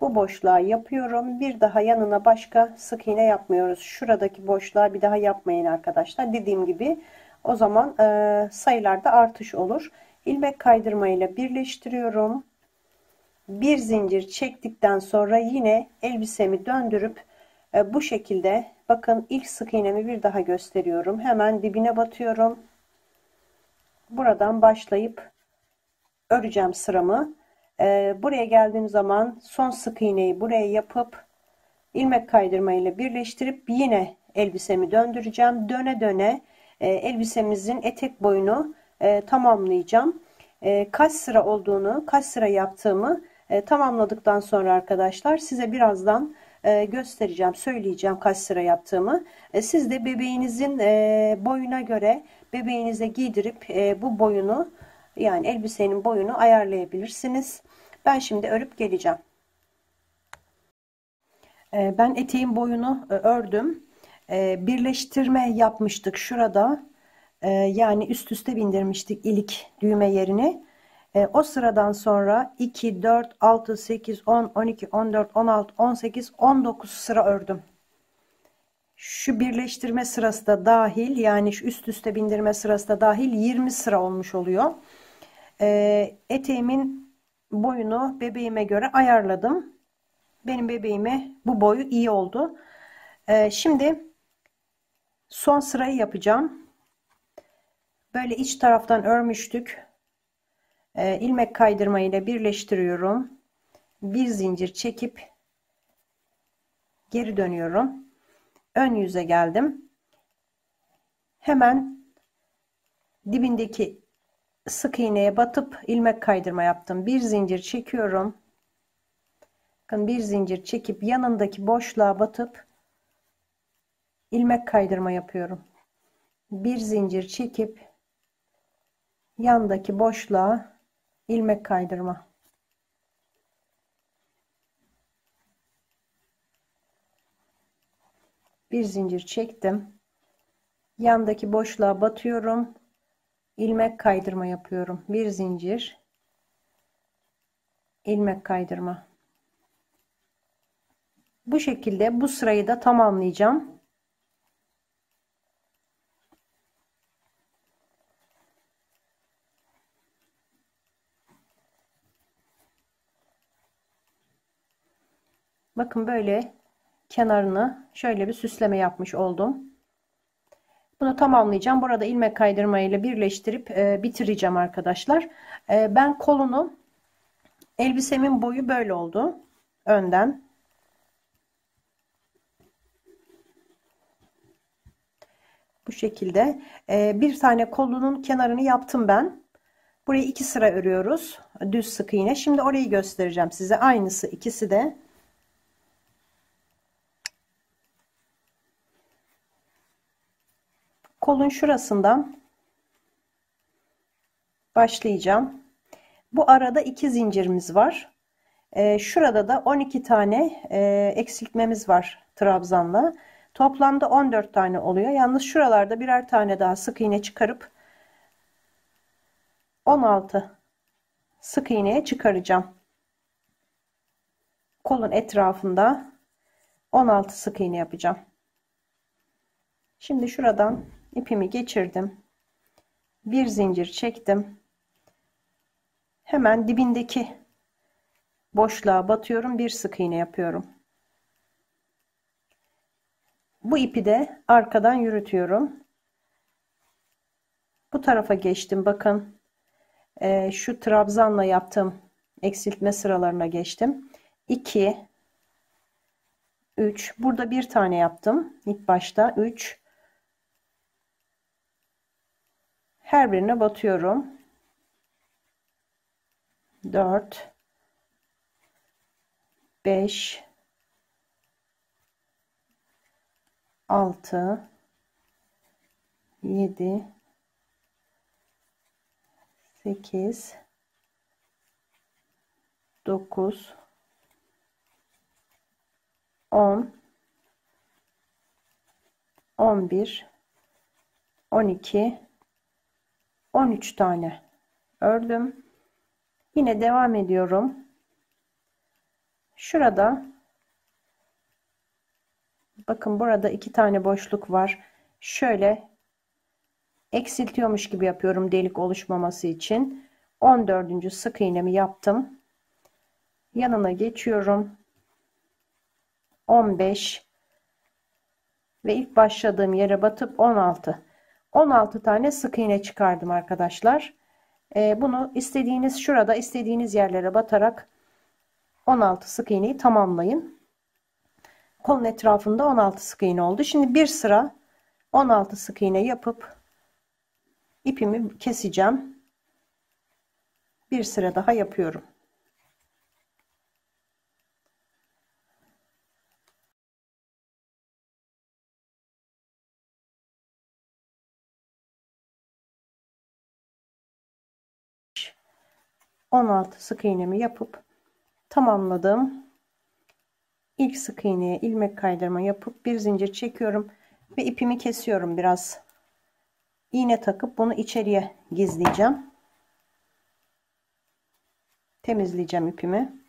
bu boşluğa yapıyorum. Bir daha yanına başka sık iğne yapmıyoruz. Şuradaki boşluğa bir daha yapmayın arkadaşlar. Dediğim gibi o zaman e, sayılarda artış olur. İlmek kaydırma ile birleştiriyorum. Bir zincir çektikten sonra yine elbisemi döndürüp e, bu şekilde bakın ilk sık iğnemi bir daha gösteriyorum. Hemen dibine batıyorum. Buradan başlayıp öreceğim sıramı. Ee, buraya geldiğim zaman son sık iğneyi buraya yapıp ilmek kaydırma ile birleştirip yine elbisemi döndüreceğim. Döne döne e, elbisemizin etek boyunu e, tamamlayacağım. E, kaç sıra olduğunu, kaç sıra yaptığımı e, tamamladıktan sonra arkadaşlar size birazdan e, göstereceğim, söyleyeceğim kaç sıra yaptığımı. E, siz de bebeğinizin e, boyuna göre bebeğinize giydirip e, bu boyunu yani elbisenin boyunu ayarlayabilirsiniz. Ben şimdi örüp geleceğim. Ee, ben eteğin boyunu e, ördüm. Ee, birleştirme yapmıştık şurada. Ee, yani üst üste bindirmiştik ilik düğme yerini. O sıradan sonra 2, 4, 6, 8, 10, 12, 14, 16, 18, 19 sıra ördüm. Şu birleştirme sırası da dahil yani şu üst üste bindirme sırası da dahil 20 sıra olmuş oluyor e, eteğimin boyunu bebeğime göre ayarladım. Benim bebeğime bu boyu iyi oldu. E, şimdi son sırayı yapacağım. Böyle iç taraftan örmüştük. E, ilmek kaydırma ile birleştiriyorum. Bir zincir çekip geri dönüyorum. Ön yüze geldim. Hemen dibindeki sık iğneye batıp ilmek kaydırma yaptım. Bir zincir çekiyorum. Bakın bir zincir çekip yanındaki boşluğa batıp ilmek kaydırma yapıyorum. bir zincir çekip yandaki boşluğa ilmek kaydırma. Bir zincir çektim. Yandaki boşluğa batıyorum. İlmek kaydırma yapıyorum. Bir zincir ilmek kaydırma. Bu şekilde bu sırayı da tamamlayacağım. Bakın böyle kenarını şöyle bir süsleme yapmış oldum. Bunu tamamlayacağım. Burada ilmek kaydırma ile birleştirip e, bitireceğim arkadaşlar. E, ben kolunu elbisemin boyu böyle oldu. Önden. Bu şekilde. E, bir tane kolunun kenarını yaptım ben. Burayı iki sıra örüyoruz. Düz sık iğne. Şimdi orayı göstereceğim size. Aynısı ikisi de. Kolun şurasından başlayacağım. Bu arada iki zincirimiz var. Ee, şurada da 12 tane e, eksiltmemiz var trabzanla. Toplamda 14 tane oluyor. Yalnız şuralarda birer tane daha sık iğne çıkarıp 16 sık iğneye çıkaracağım. Kolun etrafında 16 sık iğne yapacağım. Şimdi şuradan ipimi geçirdim. Bir zincir çektim. Hemen dibindeki boşluğa batıyorum. Bir sık iğne yapıyorum. Bu ipi de arkadan yürütüyorum. Bu tarafa geçtim. Bakın e, şu trabzanla yaptığım eksiltme sıralarına geçtim. 2 3 burada bir tane yaptım. İlk başta 3 her birine batıyorum. 4 5 6 7 8 9 10 11 12 13 tane ördüm. Yine devam ediyorum. Şurada bakın burada iki tane boşluk var. Şöyle eksiltiyormuş gibi yapıyorum delik oluşmaması için. 14. sık iğnemi yaptım. Yanına geçiyorum. 15 ve ilk başladığım yere batıp 16 16 tane sık iğne çıkardım arkadaşlar. E, bunu istediğiniz şurada istediğiniz yerlere batarak 16 sık iğneyi tamamlayın. Kolun etrafında 16 sık iğne oldu. Şimdi bir sıra 16 sık iğne yapıp ipimi keseceğim. Bir sıra daha yapıyorum. 16 sık iğnemi yapıp tamamladım. İlk sık iğneye ilmek kaydırma yapıp bir zincir çekiyorum ve ipimi kesiyorum biraz. iğne takıp bunu içeriye gizleyeceğim. Temizleyeceğim ipimi.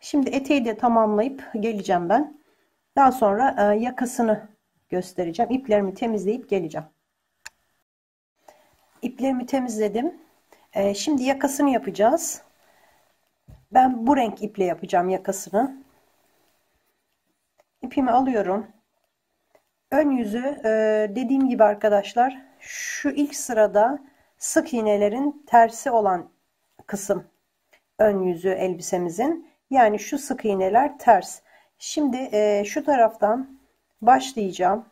Şimdi eteği de tamamlayıp geleceğim ben. Daha sonra e, yakasını göstereceğim. İplerimi temizleyip geleceğim. İplerimi temizledim. Ee, şimdi yakasını yapacağız. Ben bu renk iple yapacağım yakasını. İpimi alıyorum. Ön yüzü e, dediğim gibi arkadaşlar şu ilk sırada sık iğnelerin tersi olan kısım ön yüzü elbisemizin yani şu sık iğneler ters. Şimdi e, şu taraftan başlayacağım.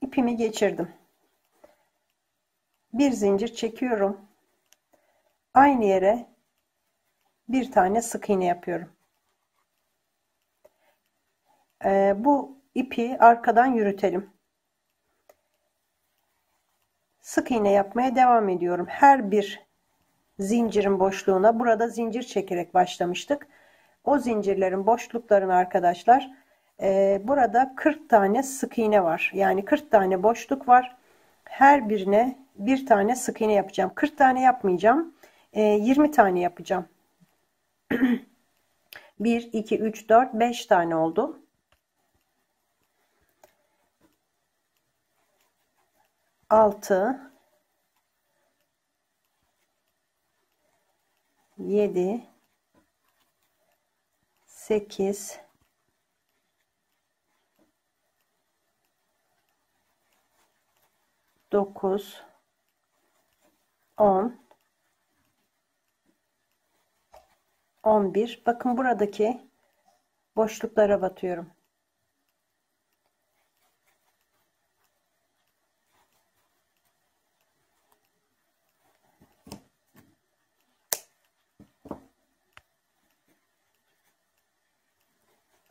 İpimi geçirdim. bir zincir çekiyorum. Aynı yere bir tane sık iğne yapıyorum. Ee, bu ipi arkadan yürütelim. Sık iğne yapmaya devam ediyorum. Her bir zincirin boşluğuna burada zincir çekerek başlamıştık. O zincirlerin boşluklarını arkadaşlar e, burada 40 tane sık iğne var. Yani 40 tane boşluk var. Her birine bir tane sık iğne yapacağım. 40 tane yapmayacağım. E, 20 tane yapacağım. 1, 2, 3, 4, 5 tane oldu. Altı, yedi, sekiz, dokuz, on, on bir. Bakın buradaki boşluklara batıyorum.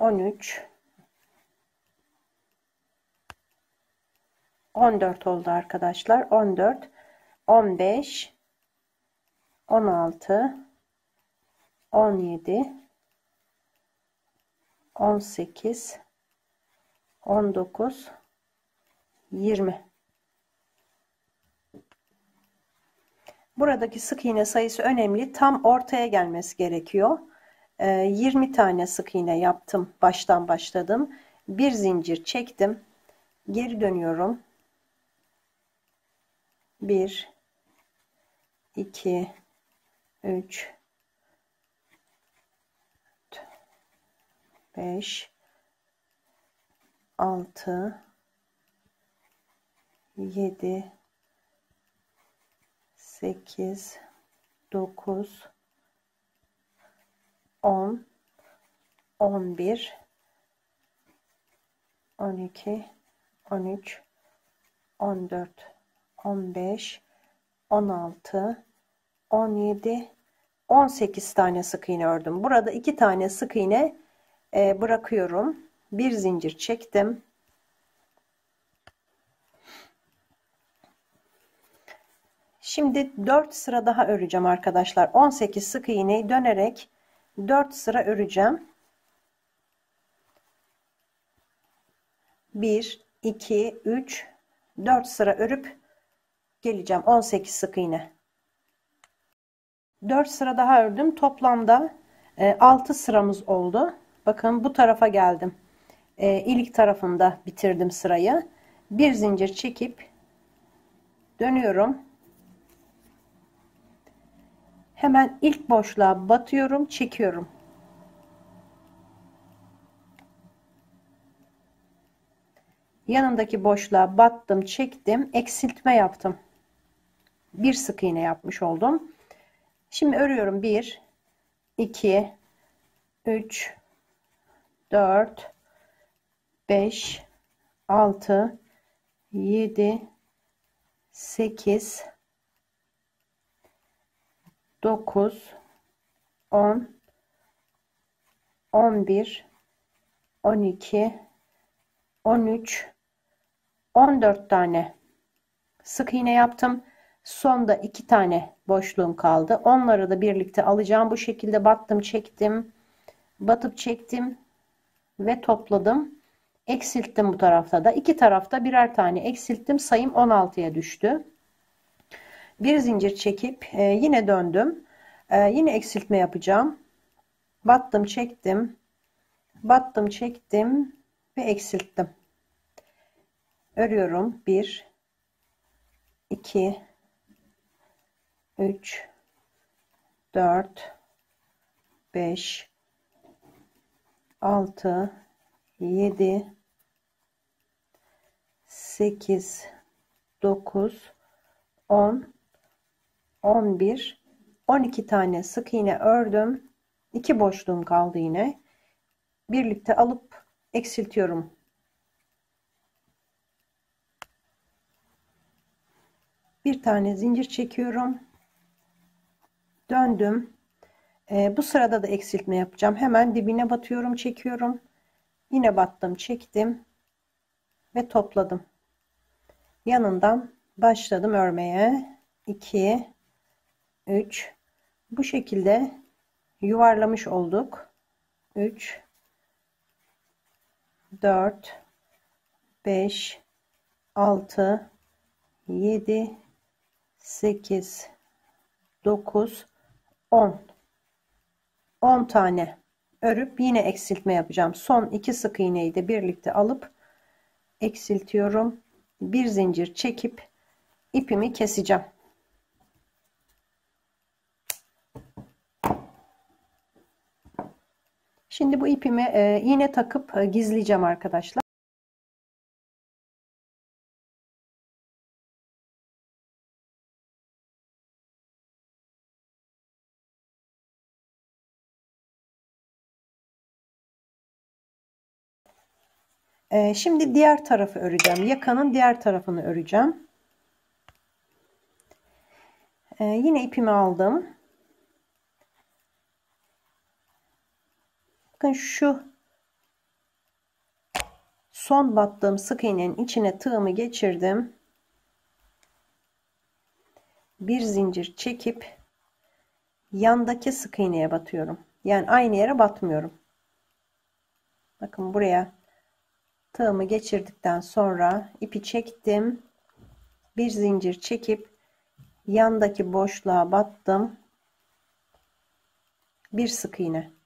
On üç. On dört oldu arkadaşlar. On dört. On beş. On altı. On yedi. On sekiz. On dokuz. Yirmi. Buradaki sık iğne sayısı önemli. Tam ortaya gelmesi gerekiyor. 20 ee, tane sık iğne yaptım. Baştan başladım. Bir zincir çektim. Geri dönüyorum. 1 2 3 5 6 7 8 9 10 11 12 13 14 15 16 17 18 tane sık iğne ördüm. Burada iki tane sık iğne e, bırakıyorum. Bir zincir çektim. Şimdi 4 sıra daha öreceğim arkadaşlar. 18 sık iğneyi dönerek 4 sıra öreceğim. 1 2 3 4 sıra örüp geleceğim. 18 sık iğne. 4 sıra daha ördüm. Toplamda 6 e, sıramız oldu. Bakın bu tarafa geldim. E, ilik tarafında bitirdim sırayı. Bir zincir çekip dönüyorum hemen ilk boşluğa batıyorum çekiyorum. Yanındaki boşluğa battım çektim eksiltme yaptım. Bir sık iğne yapmış oldum. Şimdi örüyorum. 1 2 3 4 5 6 7 8 9 10 11 12 13 14 tane sık iğne yaptım. Sonda iki tane boşluğum kaldı. Onları da birlikte alacağım. Bu şekilde battım, çektim. Batıp çektim ve topladım. Eksilttim bu tarafta da. iki tarafta birer tane eksilttim. Sayım 16'ya düştü. Bir zincir çekip e, yine döndüm. E, yine eksiltme yapacağım. Battım, çektim. Battım, çektim ve eksilttim örüyorum 1 2 3 4 5 6 7 8 9 10 11 12 tane sık iğne ördüm. 2 boşluğum kaldı yine. Birlikte alıp eksiltiyorum. Bir tane zincir çekiyorum. Döndüm. E, bu sırada da eksiltme yapacağım. Hemen dibine batıyorum çekiyorum. Yine battım çektim ve topladım. Yanından başladım örmeye. 2 3 bu şekilde yuvarlamış olduk. 3 4 5 6 7 8 9 10 10 tane örüp yine eksiltme yapacağım. Son iki sık iğneyi de birlikte alıp eksiltiyorum. Bir zincir çekip ipimi keseceğim Şimdi bu ipimi e, iğne takıp e, gizleyeceğim arkadaşlar. E, şimdi diğer tarafı öreceğim. Yakanın diğer tarafını öreceğim. E, yine ipimi aldım. Bakın şu son battığım sık iğnenin içine tığımı geçirdim. Bir zincir çekip yandaki sık iğneye batıyorum. Yani aynı yere batmıyorum. Bakın buraya tığımı geçirdikten sonra ipi çektim. Bir zincir çekip yandaki boşluğa battım. Bir sık iğne.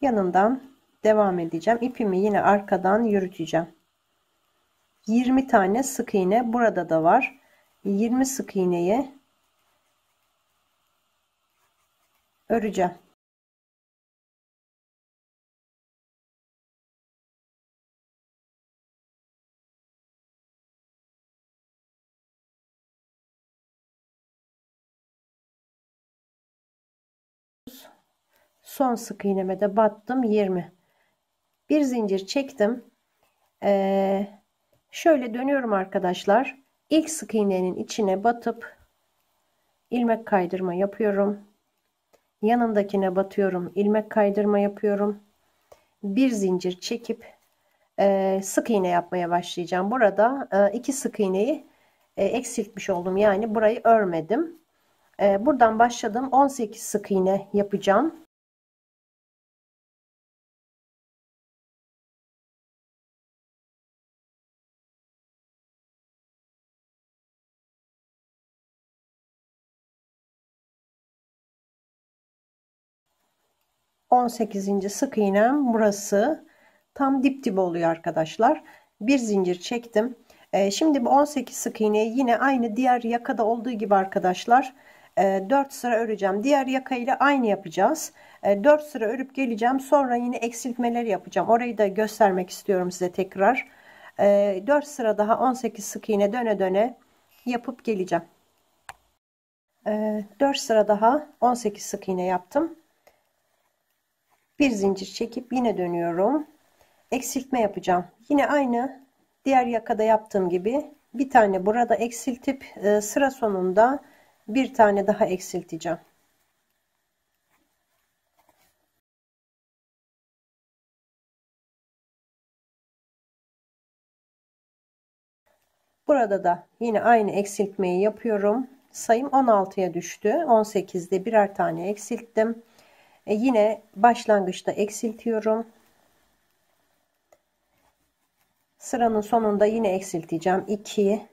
Yanından devam edeceğim. İpimi yine arkadan yürüteceğim. 20 tane sık iğne burada da var. 20 sık iğneyi öreceğim. Son sık iğneme de battım 20 bir zincir çektim. Ee, şöyle dönüyorum arkadaşlar. İlk sık iğnenin içine batıp ilmek kaydırma yapıyorum. Yanındakine batıyorum ilmek kaydırma yapıyorum. Bir zincir çekip e, sık iğne yapmaya başlayacağım. Burada e, iki sık iğneyi e, eksiltmiş oldum. Yani burayı örmedim. E, buradan başladım. 18 sık iğne yapacağım 18. sık iğnem burası. Tam dip dip oluyor arkadaşlar. Bir zincir çektim. Ee, şimdi bu 18 sık iğneyi yine aynı diğer yakada olduğu gibi arkadaşlar 4 e, sıra öreceğim. Diğer yaka ile aynı yapacağız. 4 e, sıra örüp geleceğim. Sonra yine eksiltmeler yapacağım. Orayı da göstermek istiyorum size tekrar. 4 e, sıra daha 18 sık iğne döne döne yapıp geleceğim. 4 sıra daha 18 sık iğne yaptım bir zincir çekip yine dönüyorum eksiltme yapacağım yine aynı diğer yakada yaptığım gibi bir tane burada eksiltip e, sıra sonunda bir tane daha eksilteceğim Burada da yine aynı eksiltmeyi yapıyorum. Sayım 16'ya düştü. 18'de birer tane eksilttim. E yine başlangıçta eksiltiyorum. Sıranın sonunda yine eksilteceğim. 2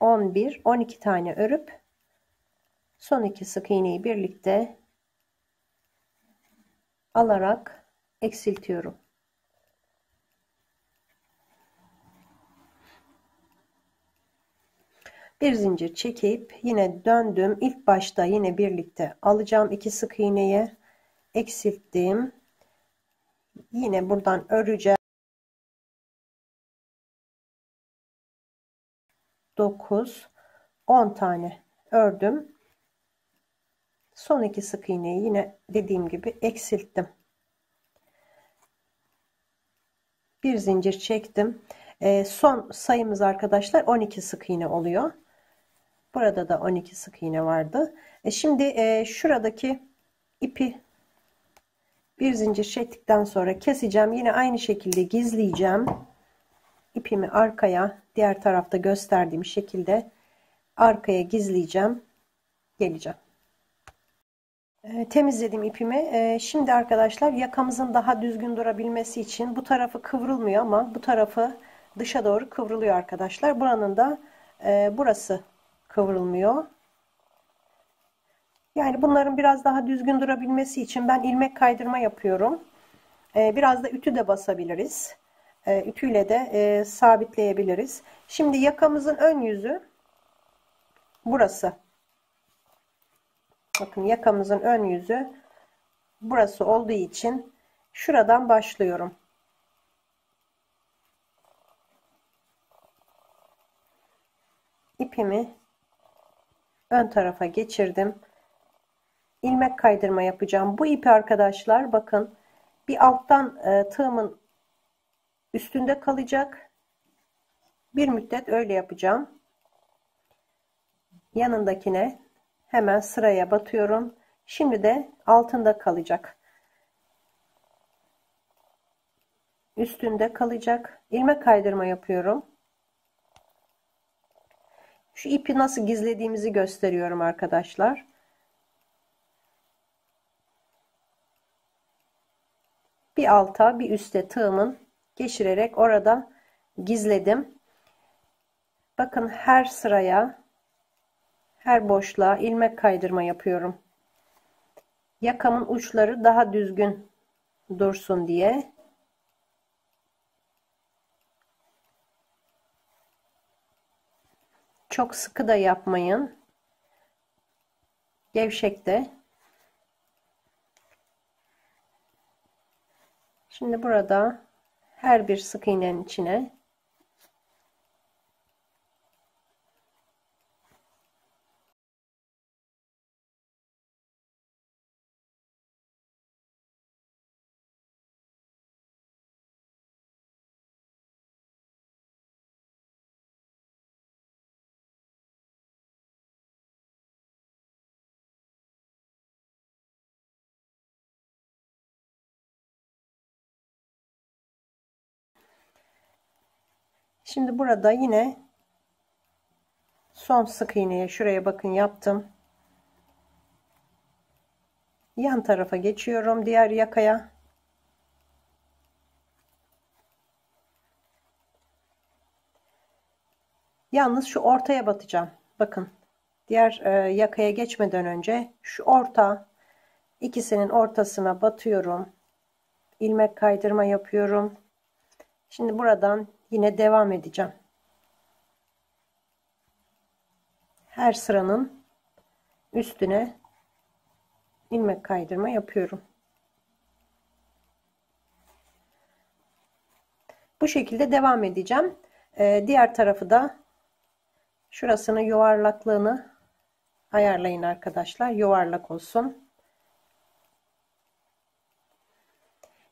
11 12 tane örüp son iki sık iğneyi birlikte alarak eksiltiyorum. Bir zincir çekip yine döndüm. İlk başta yine birlikte alacağım iki sık iğneye eksilttim. Yine buradan öreceğim. 9 10 tane ördüm. Son iki sık iğneyi yine dediğim gibi eksilttim. Bir zincir çektim. E, son sayımız arkadaşlar 12 sık iğne oluyor. Burada da 12 sık iğne vardı. E şimdi e, şuradaki ipi bir zincir çektikten sonra keseceğim. Yine aynı şekilde gizleyeceğim. İpimi arkaya diğer tarafta gösterdiğim şekilde arkaya gizleyeceğim. Geleceğim. E, temizledim ipimi. E, şimdi arkadaşlar yakamızın daha düzgün durabilmesi için bu tarafı kıvrılmıyor ama bu tarafı dışa doğru kıvrılıyor arkadaşlar. Buranın da e, burası kıvrılmıyor. Yani bunların biraz daha düzgün durabilmesi için ben ilmek kaydırma yapıyorum. Ee, biraz da ütü de basabiliriz. Ee, ütüyle de e, sabitleyebiliriz. Şimdi yakamızın ön yüzü burası. Bakın yakamızın ön yüzü burası olduğu için şuradan başlıyorum. İpimi ön tarafa geçirdim ilmek kaydırma yapacağım. Bu ipi arkadaşlar bakın bir alttan e, tığımın üstünde kalacak. Bir müddet öyle yapacağım. Yanındakine hemen sıraya batıyorum. Şimdi de altında kalacak. Üstünde kalacak. ilmek kaydırma yapıyorum. Şu ipi nasıl gizlediğimizi gösteriyorum arkadaşlar. bir alta bir üste tığımın geçirerek orada gizledim. Bakın her sıraya her boşluğa ilmek kaydırma yapıyorum. Yakamın uçları daha düzgün dursun diye. Çok sıkı da yapmayın. Gevşek de Şimdi burada her bir sık iğnenin içine Şimdi burada yine son sık iğneye şuraya bakın yaptım. Yan tarafa geçiyorum diğer yakaya. Yalnız şu ortaya batacağım. Bakın diğer e, yakaya geçmeden önce şu orta ikisinin ortasına batıyorum. ilmek kaydırma yapıyorum. Şimdi buradan yine devam edeceğim. Her sıranın üstüne ilmek kaydırma yapıyorum. Bu şekilde devam edeceğim. Ee, diğer tarafı da şurasını yuvarlaklığını ayarlayın arkadaşlar. Yuvarlak olsun.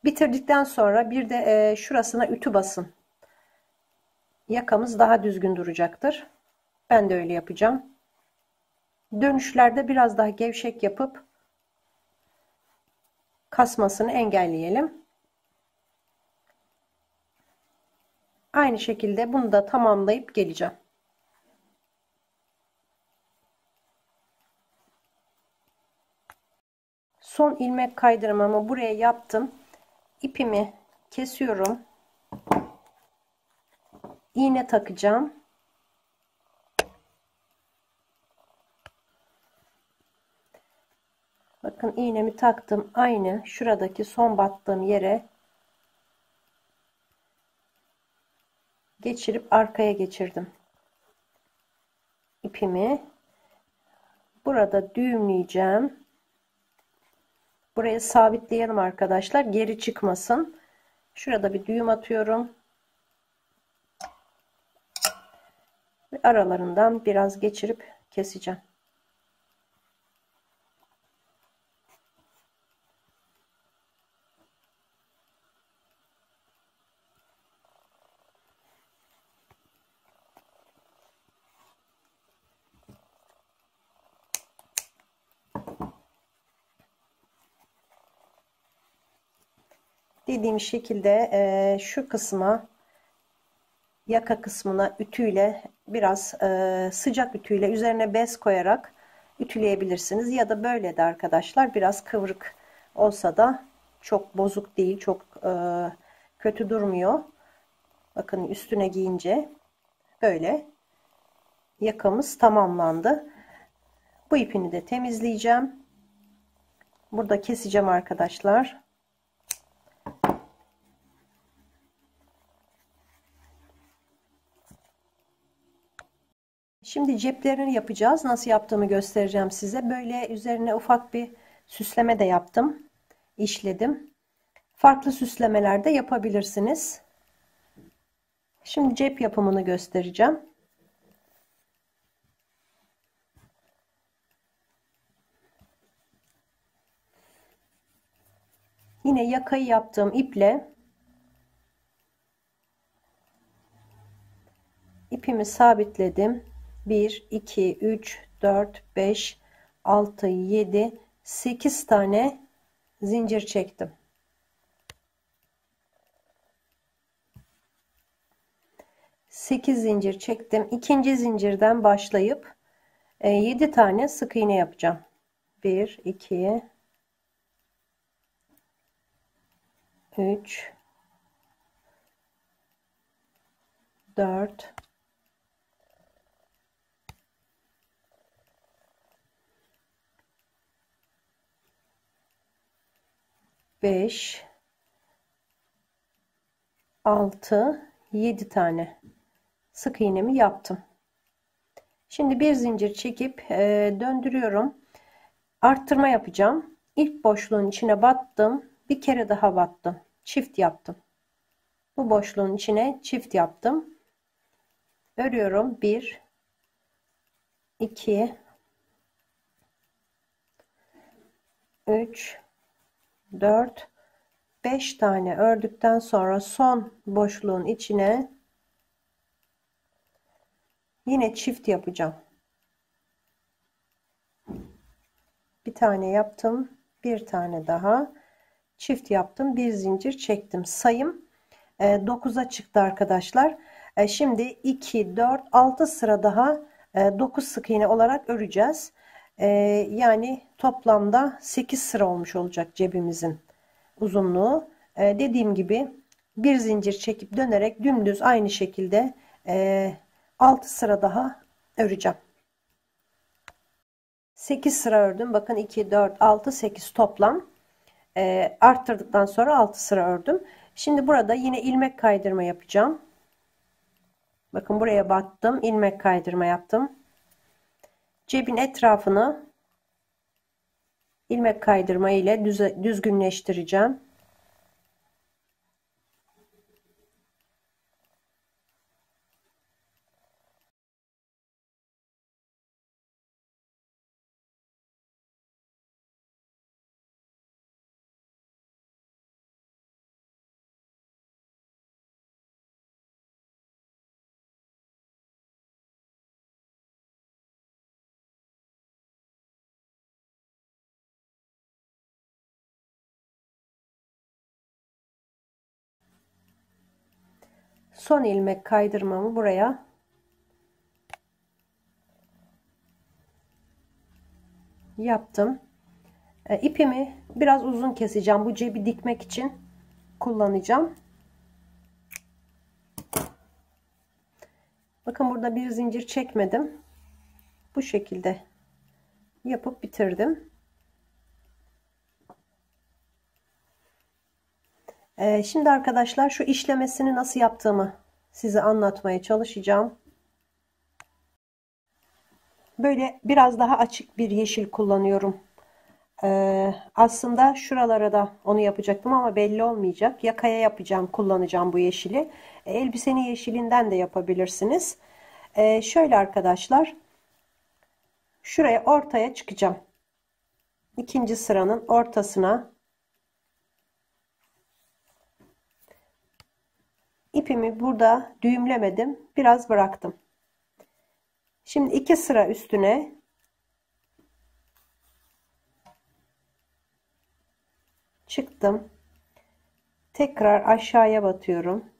Bitirdikten sonra bir de e, şurasına ütü basın yakamız daha düzgün duracaktır. Ben de öyle yapacağım. Dönüşlerde biraz daha gevşek yapıp kasmasını engelleyelim. Aynı şekilde bunu da tamamlayıp geleceğim. Son ilmek kaydırmamı buraya yaptım. İpimi kesiyorum iğne takacağım. Bakın iğnemi taktım. Aynı şuradaki son battığım yere geçirip arkaya geçirdim. ipimi burada düğümleyeceğim. Buraya sabitleyelim arkadaşlar. Geri çıkmasın. Şurada bir düğüm atıyorum. aralarından biraz geçirip keseceğim. Dediğim şekilde e, şu kısma yaka kısmına ütüyle biraz e, sıcak ütüyle üzerine bez koyarak ütüleyebilirsiniz. Ya da böyle de arkadaşlar biraz kıvrık olsa da çok bozuk değil çok e, kötü durmuyor. Bakın üstüne giyince böyle yakamız tamamlandı. Bu ipini de temizleyeceğim. Burada keseceğim arkadaşlar Şimdi ceplerini yapacağız. Nasıl yaptığımı göstereceğim size. Böyle üzerine ufak bir süsleme de yaptım. İşledim. Farklı süslemeler de yapabilirsiniz. Şimdi cep yapımını göstereceğim. Yine yakayı yaptığım iple ipimi sabitledim. 1, 2, 3, 4, 5, 6, 7, 8 tane zincir çektim. Sekiz zincir çektim. İkinci zincirden başlayıp e, yedi tane sık iğne yapacağım. Bir, iki, üç, dört, 5 6 7 tane sık iğnemi yaptım. Şimdi bir zincir çekip e, döndürüyorum. Arttırma yapacağım. İlk boşluğun içine battım. Bir kere daha battım. Çift yaptım. Bu boşluğun içine çift yaptım. Örüyorum. 1 2 3 4 5 tane ördükten sonra son boşluğun içine yine çift yapacağım. Bir tane yaptım, bir tane daha çift yaptım, bir zincir çektim. Sayım 9'a e, çıktı arkadaşlar. E, şimdi 2 4 6 sıra daha 9 e, sık iğne olarak öreceğiz. Ee, yani toplamda 8 sıra olmuş olacak cebimizin uzunluğu. Ee, dediğim gibi bir zincir çekip dönerek dümdüz aynı şekilde e, 6 sıra daha öreceğim. 8 sıra ördüm. Bakın 2, 4, 6, 8 toplam. E, arttırdıktan sonra 6 sıra ördüm. Şimdi burada yine ilmek kaydırma yapacağım. Bakın buraya battım. ilmek kaydırma yaptım cebin etrafını ilmek kaydırma ile düzgünleştireceğim. Son ilmek kaydırmamı buraya yaptım. E, ipimi biraz uzun keseceğim. Bu cebi dikmek için kullanacağım. Bakın burada bir zincir çekmedim. Bu şekilde yapıp bitirdim. Ee, şimdi arkadaşlar şu işlemesini nasıl yaptığımı size anlatmaya çalışacağım. Böyle biraz daha açık bir yeşil kullanıyorum. Ee, aslında şuralara da onu yapacaktım ama belli olmayacak. Yakaya yapacağım, kullanacağım bu yeşili. Ee, elbisenin yeşilinden de yapabilirsiniz. Ee, şöyle arkadaşlar. Şuraya ortaya çıkacağım. İkinci sıranın ortasına ipimi burada düğümlemedim. Biraz bıraktım. Şimdi iki sıra üstüne çıktım. Tekrar aşağıya batıyorum.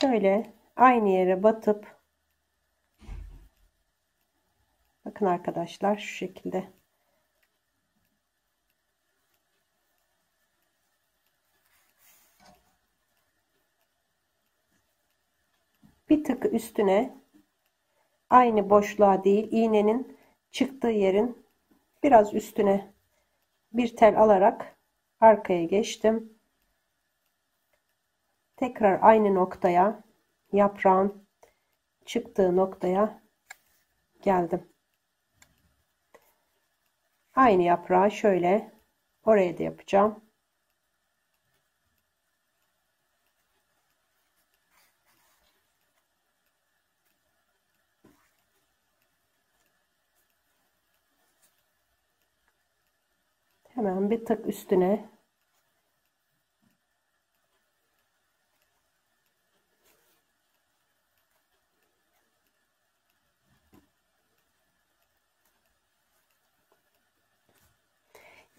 Şöyle aynı yere batıp bakın arkadaşlar şu şekilde bir tık üstüne aynı boşluğa değil iğnenin çıktığı yerin biraz üstüne bir tel alarak arkaya geçtim. Tekrar aynı noktaya yaprağın çıktığı noktaya geldim. Aynı yaprağı şöyle oraya da yapacağım. Hemen bir tık üstüne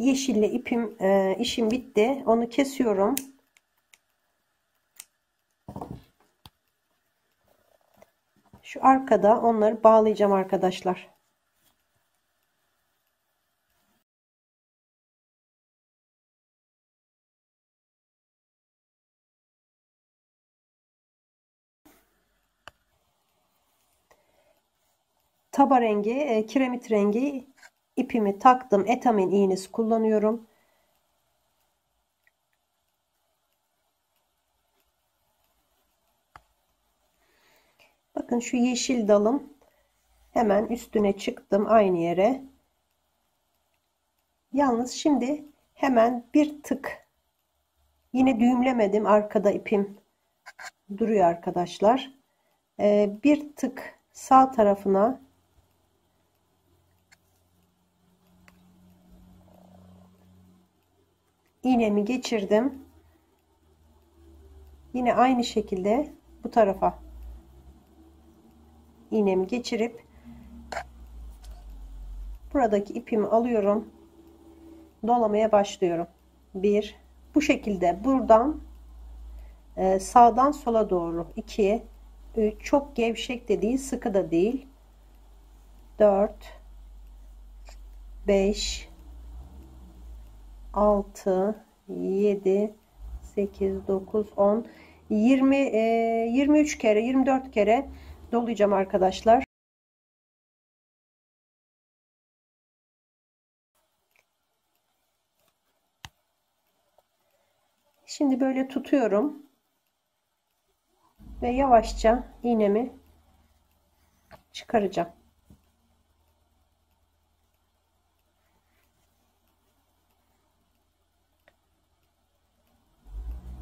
yeşille ipim e, işim bitti. Onu kesiyorum. Şu arkada onları bağlayacağım arkadaşlar. Taba rengi, e, kiremit rengi ipimi taktım. Etamin iğnesi kullanıyorum. Bakın şu yeşil dalım hemen üstüne çıktım aynı yere. Yalnız şimdi hemen bir tık yine düğümlemedim. Arkada ipim duruyor arkadaşlar. Ee, bir tık sağ tarafına iğnemi geçirdim. Yine aynı şekilde bu tarafa iğnemi geçirip buradaki ipimi alıyorum. Dolamaya başlıyorum. Bir bu şekilde buradan e, sağdan sola doğru 2 3 çok gevşek de değil sıkı da değil 4 5 6 7 8 9 10 20 e, 23 kere 24 kere dolayacağım arkadaşlar. Şimdi böyle tutuyorum ve yavaşça iğnemi çıkaracağım.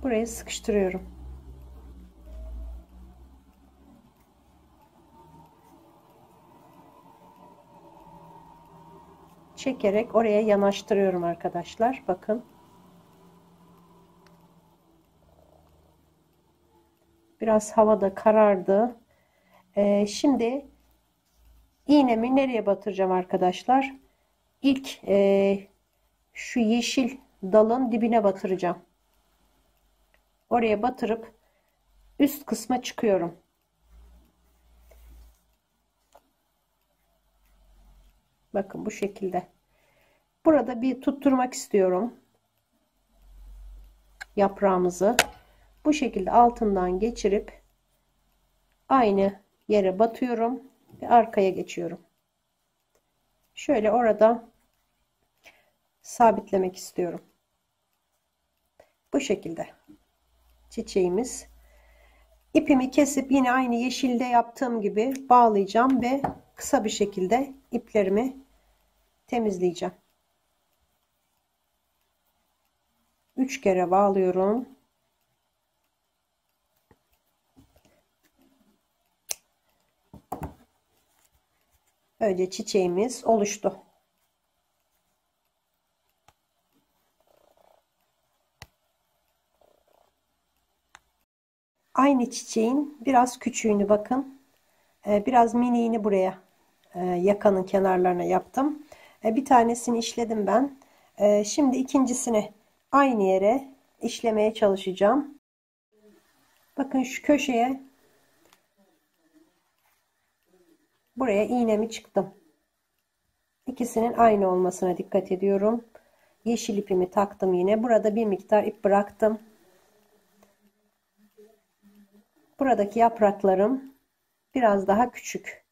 Buraya sıkıştırıyorum. Çekerek oraya yanaştırıyorum arkadaşlar. Bakın. Biraz havada karardı. Ee, şimdi iğnemi nereye batıracağım arkadaşlar? İlk e, şu yeşil dalın dibine batıracağım oraya batırıp üst kısma çıkıyorum. Bakın bu şekilde. Burada bir tutturmak istiyorum. Yaprağımızı. Bu şekilde altından geçirip aynı yere batıyorum ve arkaya geçiyorum. Şöyle orada sabitlemek istiyorum. Bu şekilde çiçeğimiz. İpimi kesip yine aynı yeşilde yaptığım gibi bağlayacağım ve kısa bir şekilde iplerimi temizleyeceğim. Üç kere bağlıyorum. Böylece çiçeğimiz oluştu. Aynı çiçeğin biraz küçüğünü bakın. Ee, biraz miniğini buraya e, yakanın kenarlarına yaptım. E, bir tanesini işledim ben. E, şimdi ikincisini aynı yere işlemeye çalışacağım. Bakın şu köşeye buraya iğnemi çıktım. İkisinin aynı olmasına dikkat ediyorum. Yeşil ipimi taktım yine. Burada bir miktar ip bıraktım. Buradaki yapraklarım biraz daha küçük.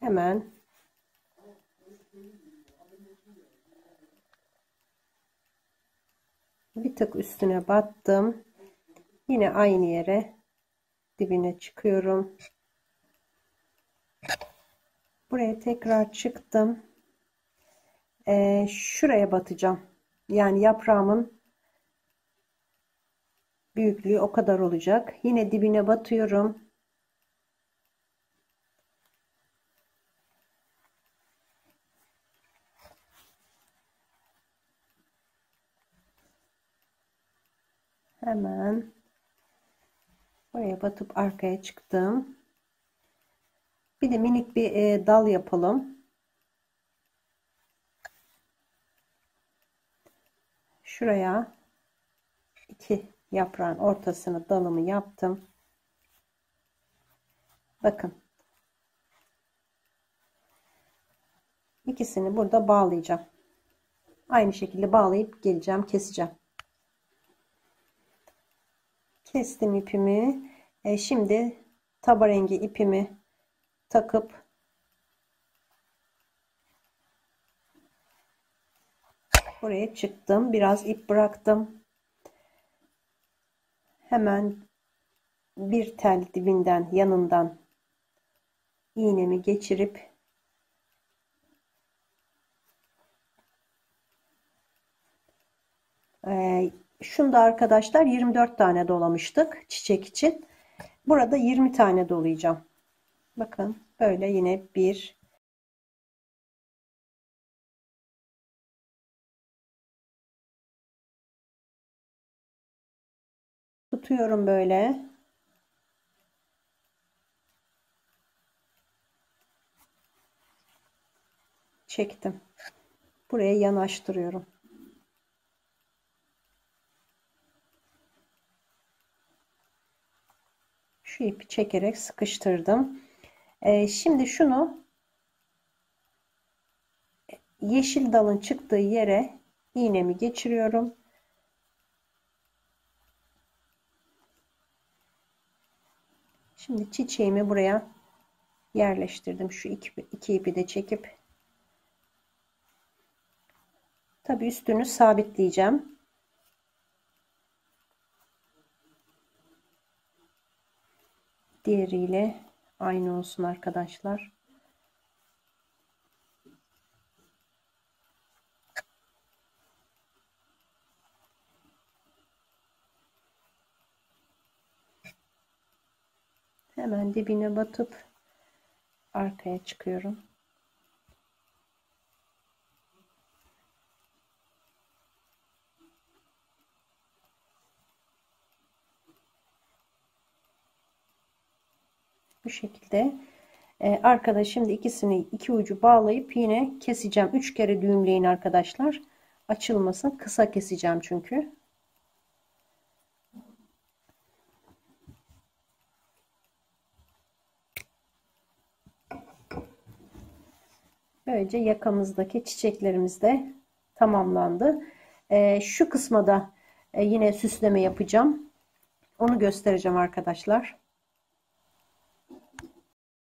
Hemen bir tık üstüne battım. Yine aynı yere dibine çıkıyorum. Buraya tekrar çıktım. Ee, şuraya batacağım. Yani yaprağımın büyüklüğü o kadar olacak. Yine dibine batıyorum. Hemen buraya batıp arkaya çıktım. Bir de minik bir e, dal yapalım. Şuraya iki yaprağın ortasını dalımı yaptım. Bakın. İkisini burada bağlayacağım. Aynı şekilde bağlayıp geleceğim, keseceğim. Kestim ipimi. E, şimdi taba rengi ipimi takıp buraya çıktım. Biraz ip bıraktım. Hemen bir tel dibinden yanından iğnemi geçirip e, şunda arkadaşlar 24 tane dolamıştık çiçek için. Burada 20 tane dolayacağım. Bakın böyle yine bir tutuyorum böyle. Çektim. Buraya yanaştırıyorum. Şu ipi çekerek sıkıştırdım. Ee, şimdi şunu yeşil dalın çıktığı yere iğnemi geçiriyorum. Şimdi çiçeğimi buraya yerleştirdim. Şu iki, iki ipi de çekip tabi üstünü sabitleyeceğim. Diğeriyle aynı olsun arkadaşlar. Hemen dibine batıp arkaya çıkıyorum. Bu şekilde. Ee, arkada şimdi ikisini iki ucu bağlayıp yine keseceğim. Üç kere düğümleyin arkadaşlar. Açılmasın. Kısa keseceğim çünkü. Böylece yakamızdaki çiçeklerimiz de tamamlandı. Ee, şu kısma da e, yine süsleme yapacağım. Onu göstereceğim arkadaşlar.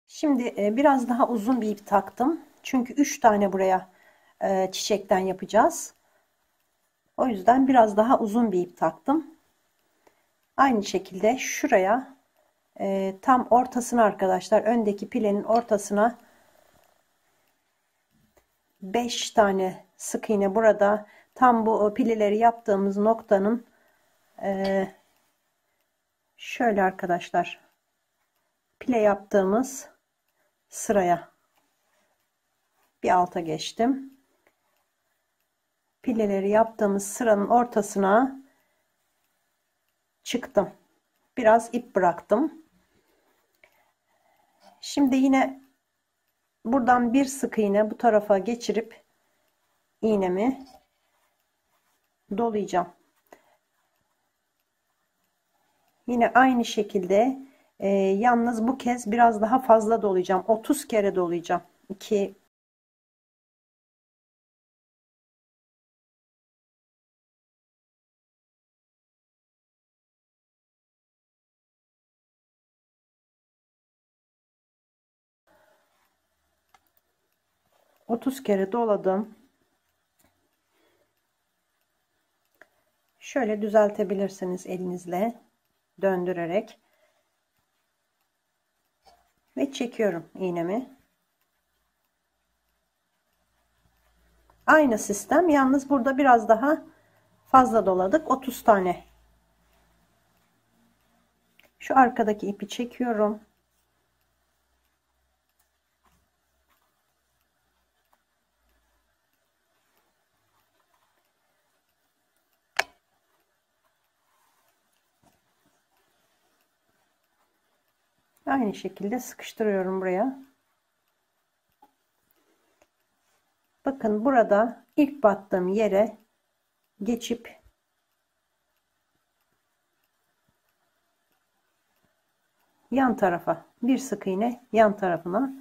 Şimdi e, biraz daha uzun bir ip taktım. Çünkü 3 tane buraya e, çiçekten yapacağız. O yüzden biraz daha uzun bir ip taktım. Aynı şekilde şuraya tam ortasına arkadaşlar öndeki pilenin ortasına 5 tane sık iğne burada tam bu pileleri yaptığımız noktanın şöyle arkadaşlar pile yaptığımız sıraya bir alta geçtim. pileleri yaptığımız sıranın ortasına çıktım. Biraz ip bıraktım. Şimdi yine buradan bir sık iğne bu tarafa geçirip iğnemi dolayacağım. Yine aynı şekilde e, yalnız bu kez biraz daha fazla dolayacağım. 30 kere dolayacağım. 2 30 kere doladım. Şöyle düzeltebilirsiniz elinizle döndürerek ve çekiyorum iğnemi. Aynı sistem yalnız burada biraz daha fazla doladık 30 tane. Şu arkadaki ipi çekiyorum. Aynı şekilde sıkıştırıyorum buraya. Bakın burada ilk battığım yere geçip yan tarafa bir sık iğne yan tarafına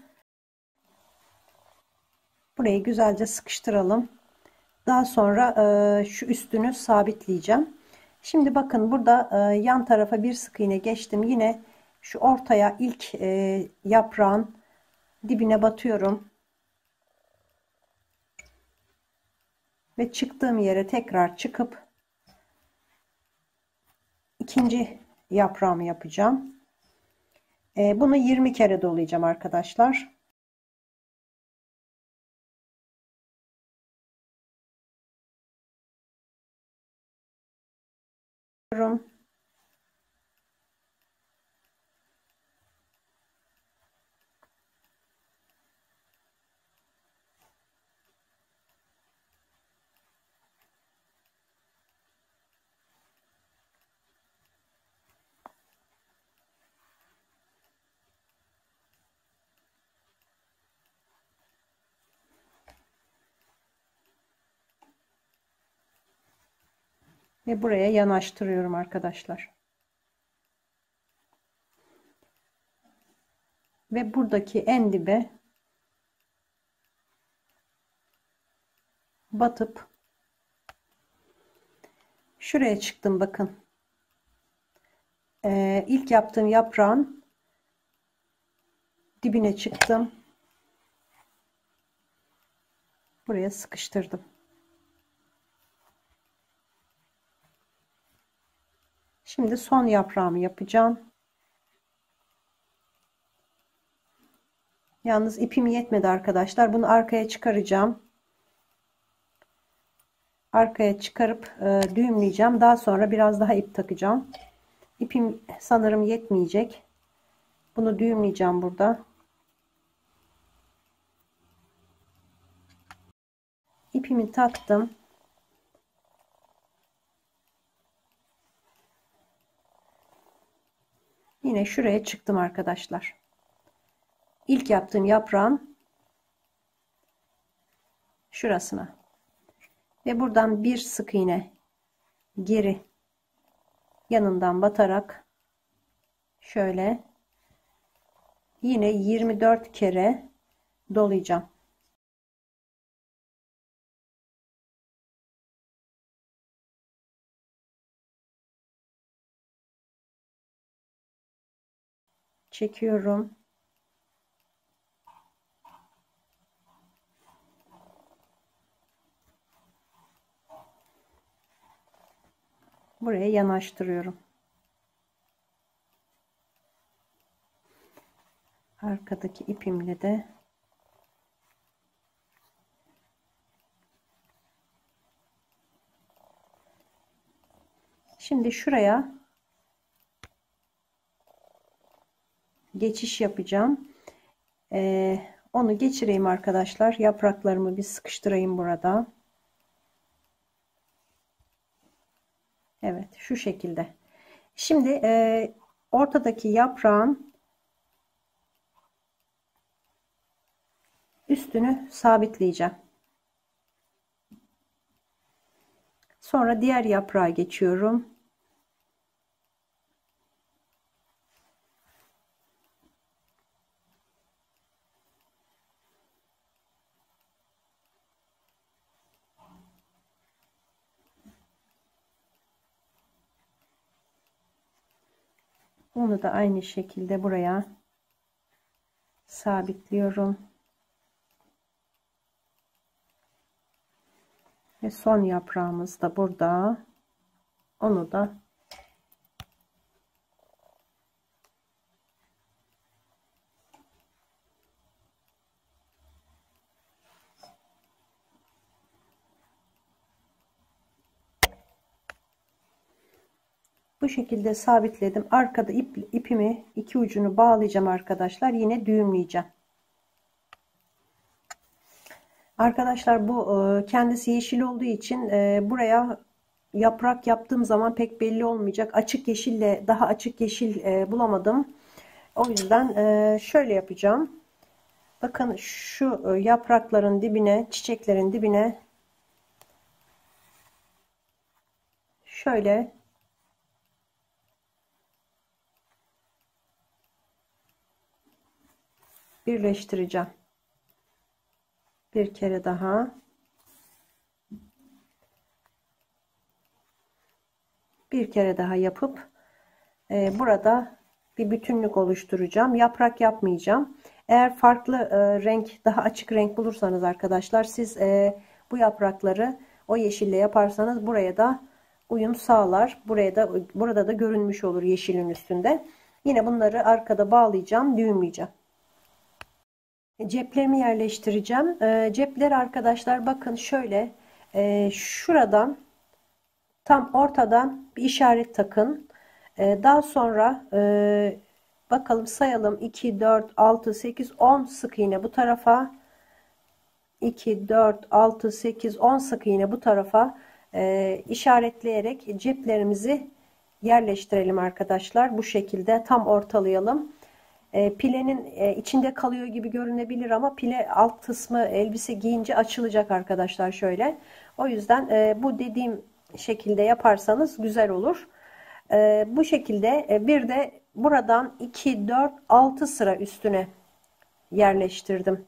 burayı güzelce sıkıştıralım. Daha sonra e, şu üstünü sabitleyeceğim. Şimdi bakın burada e, yan tarafa bir sık iğne geçtim. Yine şu ortaya ilk e, yaprağın dibine batıyorum. Ve çıktığım yere tekrar çıkıp ikinci yaprağımı yapacağım. E, bunu 20 kere dolayacağım arkadaşlar. Ve buraya yanaştırıyorum arkadaşlar. Ve buradaki en dibe batıp şuraya çıktım bakın. Ee, ilk yaptığım yaprağın dibine çıktım. Buraya sıkıştırdım. Şimdi son yaprağımı yapacağım. Yalnız ipim yetmedi arkadaşlar. Bunu arkaya çıkaracağım. Arkaya çıkarıp e, düğümleyeceğim. Daha sonra biraz daha ip takacağım. İpim sanırım yetmeyecek. Bunu düğümleyeceğim burada. İpimi taktım. Yine şuraya çıktım arkadaşlar. İlk yaptığım yaprağın şurasına ve buradan bir sık iğne geri yanından batarak şöyle yine 24 kere dolayacağım. Çekiyorum. Buraya yanaştırıyorum. Arkadaki ipimle de Şimdi şuraya geçiş yapacağım. Ee, onu geçireyim arkadaşlar. Yapraklarımı bir sıkıştırayım burada. Evet şu şekilde. Şimdi e, ortadaki yaprağın üstünü sabitleyeceğim. Sonra diğer yaprağa geçiyorum. Bunu da aynı şekilde buraya sabitliyorum. Ve son yaprağımız da burada. Onu da bu şekilde sabitledim. Arkada ip, ipimi iki ucunu bağlayacağım arkadaşlar. Yine düğümleyeceğim. Arkadaşlar bu e, kendisi yeşil olduğu için e, buraya yaprak yaptığım zaman pek belli olmayacak. Açık yeşille daha açık yeşil e, bulamadım. O yüzden şöyle yapacağım. Bakın şu yaprakların dibine, çiçeklerin dibine şöyle birleştireceğim. Bir kere daha. Bir kere daha yapıp e, burada bir bütünlük oluşturacağım. Yaprak yapmayacağım. Eğer farklı e, renk, daha açık renk bulursanız arkadaşlar siz e, bu yaprakları o yeşille yaparsanız buraya da uyum sağlar. Buraya da burada da görünmüş olur yeşilin üstünde. Yine bunları arkada bağlayacağım, düğümleyeceğim ceplerimi yerleştireceğim. E, cepler arkadaşlar bakın şöyle e, şuradan tam ortadan bir işaret takın. E, daha sonra bakalım sayalım 2, 4, 6, 8, 10 sık iğne bu tarafa 2, 4, 6, 8, 10 sık iğne bu tarafa işaretleyerek ceplerimizi yerleştirelim arkadaşlar. Bu şekilde tam ortalayalım. E, pilenin e, içinde kalıyor gibi görünebilir ama pile alt kısmı elbise giyince açılacak arkadaşlar şöyle. O yüzden e, bu dediğim şekilde yaparsanız güzel olur. Bu şekilde bir de buradan 2, 4, 6 sıra üstüne yerleştirdim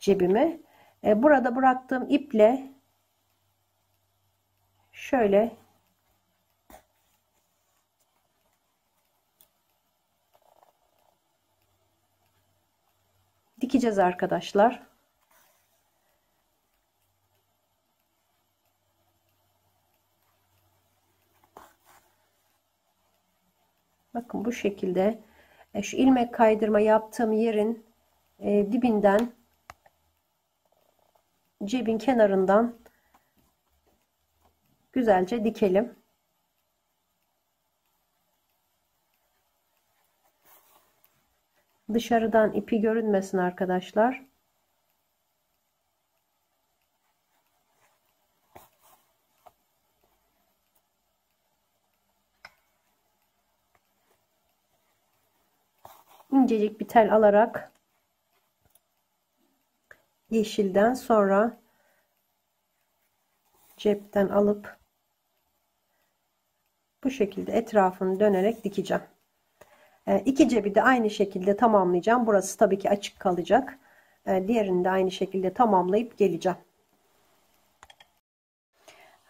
cebimi. Burada bıraktığım iple şöyle dikeceğiz arkadaşlar. Bakın bu şekilde e, şu ilmek kaydırma yaptığım yerin e, dibinden cebin kenarından güzelce dikelim. Dışarıdan ipi görünmesin arkadaşlar. incecik bir tel alarak yeşilden sonra cepten alıp bu şekilde etrafını dönerek dikeceğim. E, iki cebi de aynı şekilde tamamlayacağım. Burası tabii ki açık kalacak. E, diğerini de aynı şekilde tamamlayıp geleceğim.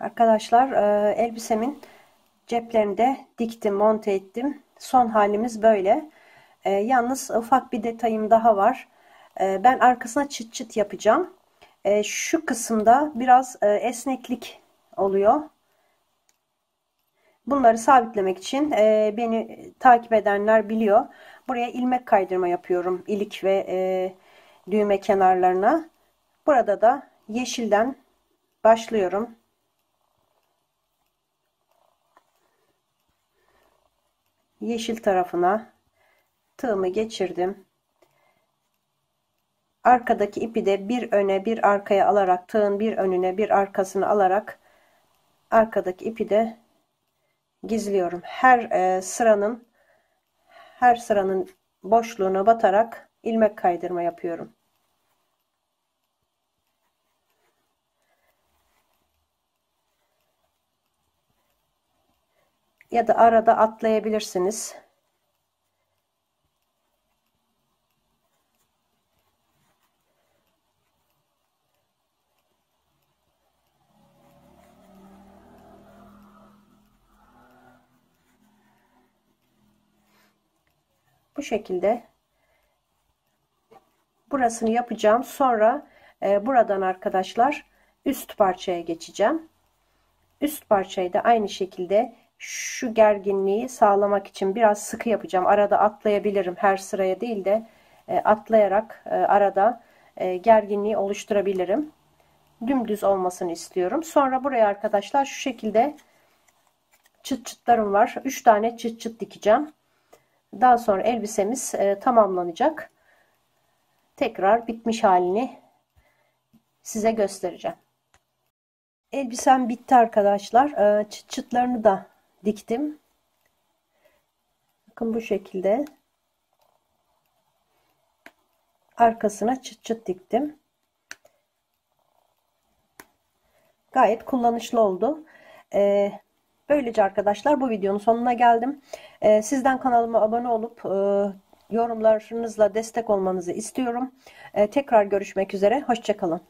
Arkadaşlar e, elbisemin ceplerini de diktim, monte ettim. Son halimiz böyle. Yalnız ufak bir detayım daha var. Ben arkasına çıt çıt yapacağım. Şu kısımda biraz esneklik oluyor. Bunları sabitlemek için e, beni takip edenler biliyor. Buraya ilmek kaydırma yapıyorum. ilik ve e, düğme kenarlarına. Burada da yeşilden başlıyorum. Yeşil tarafına tığımı geçirdim. Arkadaki ipi de bir öne bir arkaya alarak tığın bir önüne bir arkasını alarak arkadaki ipi de gizliyorum. Her e, sıranın her sıranın boşluğuna batarak ilmek kaydırma yapıyorum. Ya da arada atlayabilirsiniz. Şekilde burasını yapacağım. Sonra e, buradan arkadaşlar üst parçaya geçeceğim. Üst parçayı da aynı şekilde şu gerginliği sağlamak için biraz sıkı yapacağım. Arada atlayabilirim. Her sıraya değil de e, atlayarak e, arada e, gerginliği oluşturabilirim. Dümdüz olmasını istiyorum. Sonra buraya arkadaşlar şu şekilde çıt çıtlarım var. 3 tane çıt çıt dikeceğim. Daha sonra elbisemiz e, tamamlanacak. Tekrar bitmiş halini size göstereceğim. Elbisem bitti arkadaşlar. E, çıt çıtlarını da diktim. Bakın bu şekilde. Arkasına çıt çıt diktim. Gayet kullanışlı oldu. Ee, Böylece arkadaşlar bu videonun sonuna geldim. Ee, sizden kanalıma abone olup e, yorumlarınızla destek olmanızı istiyorum. Ee, tekrar görüşmek üzere. Hoşçakalın.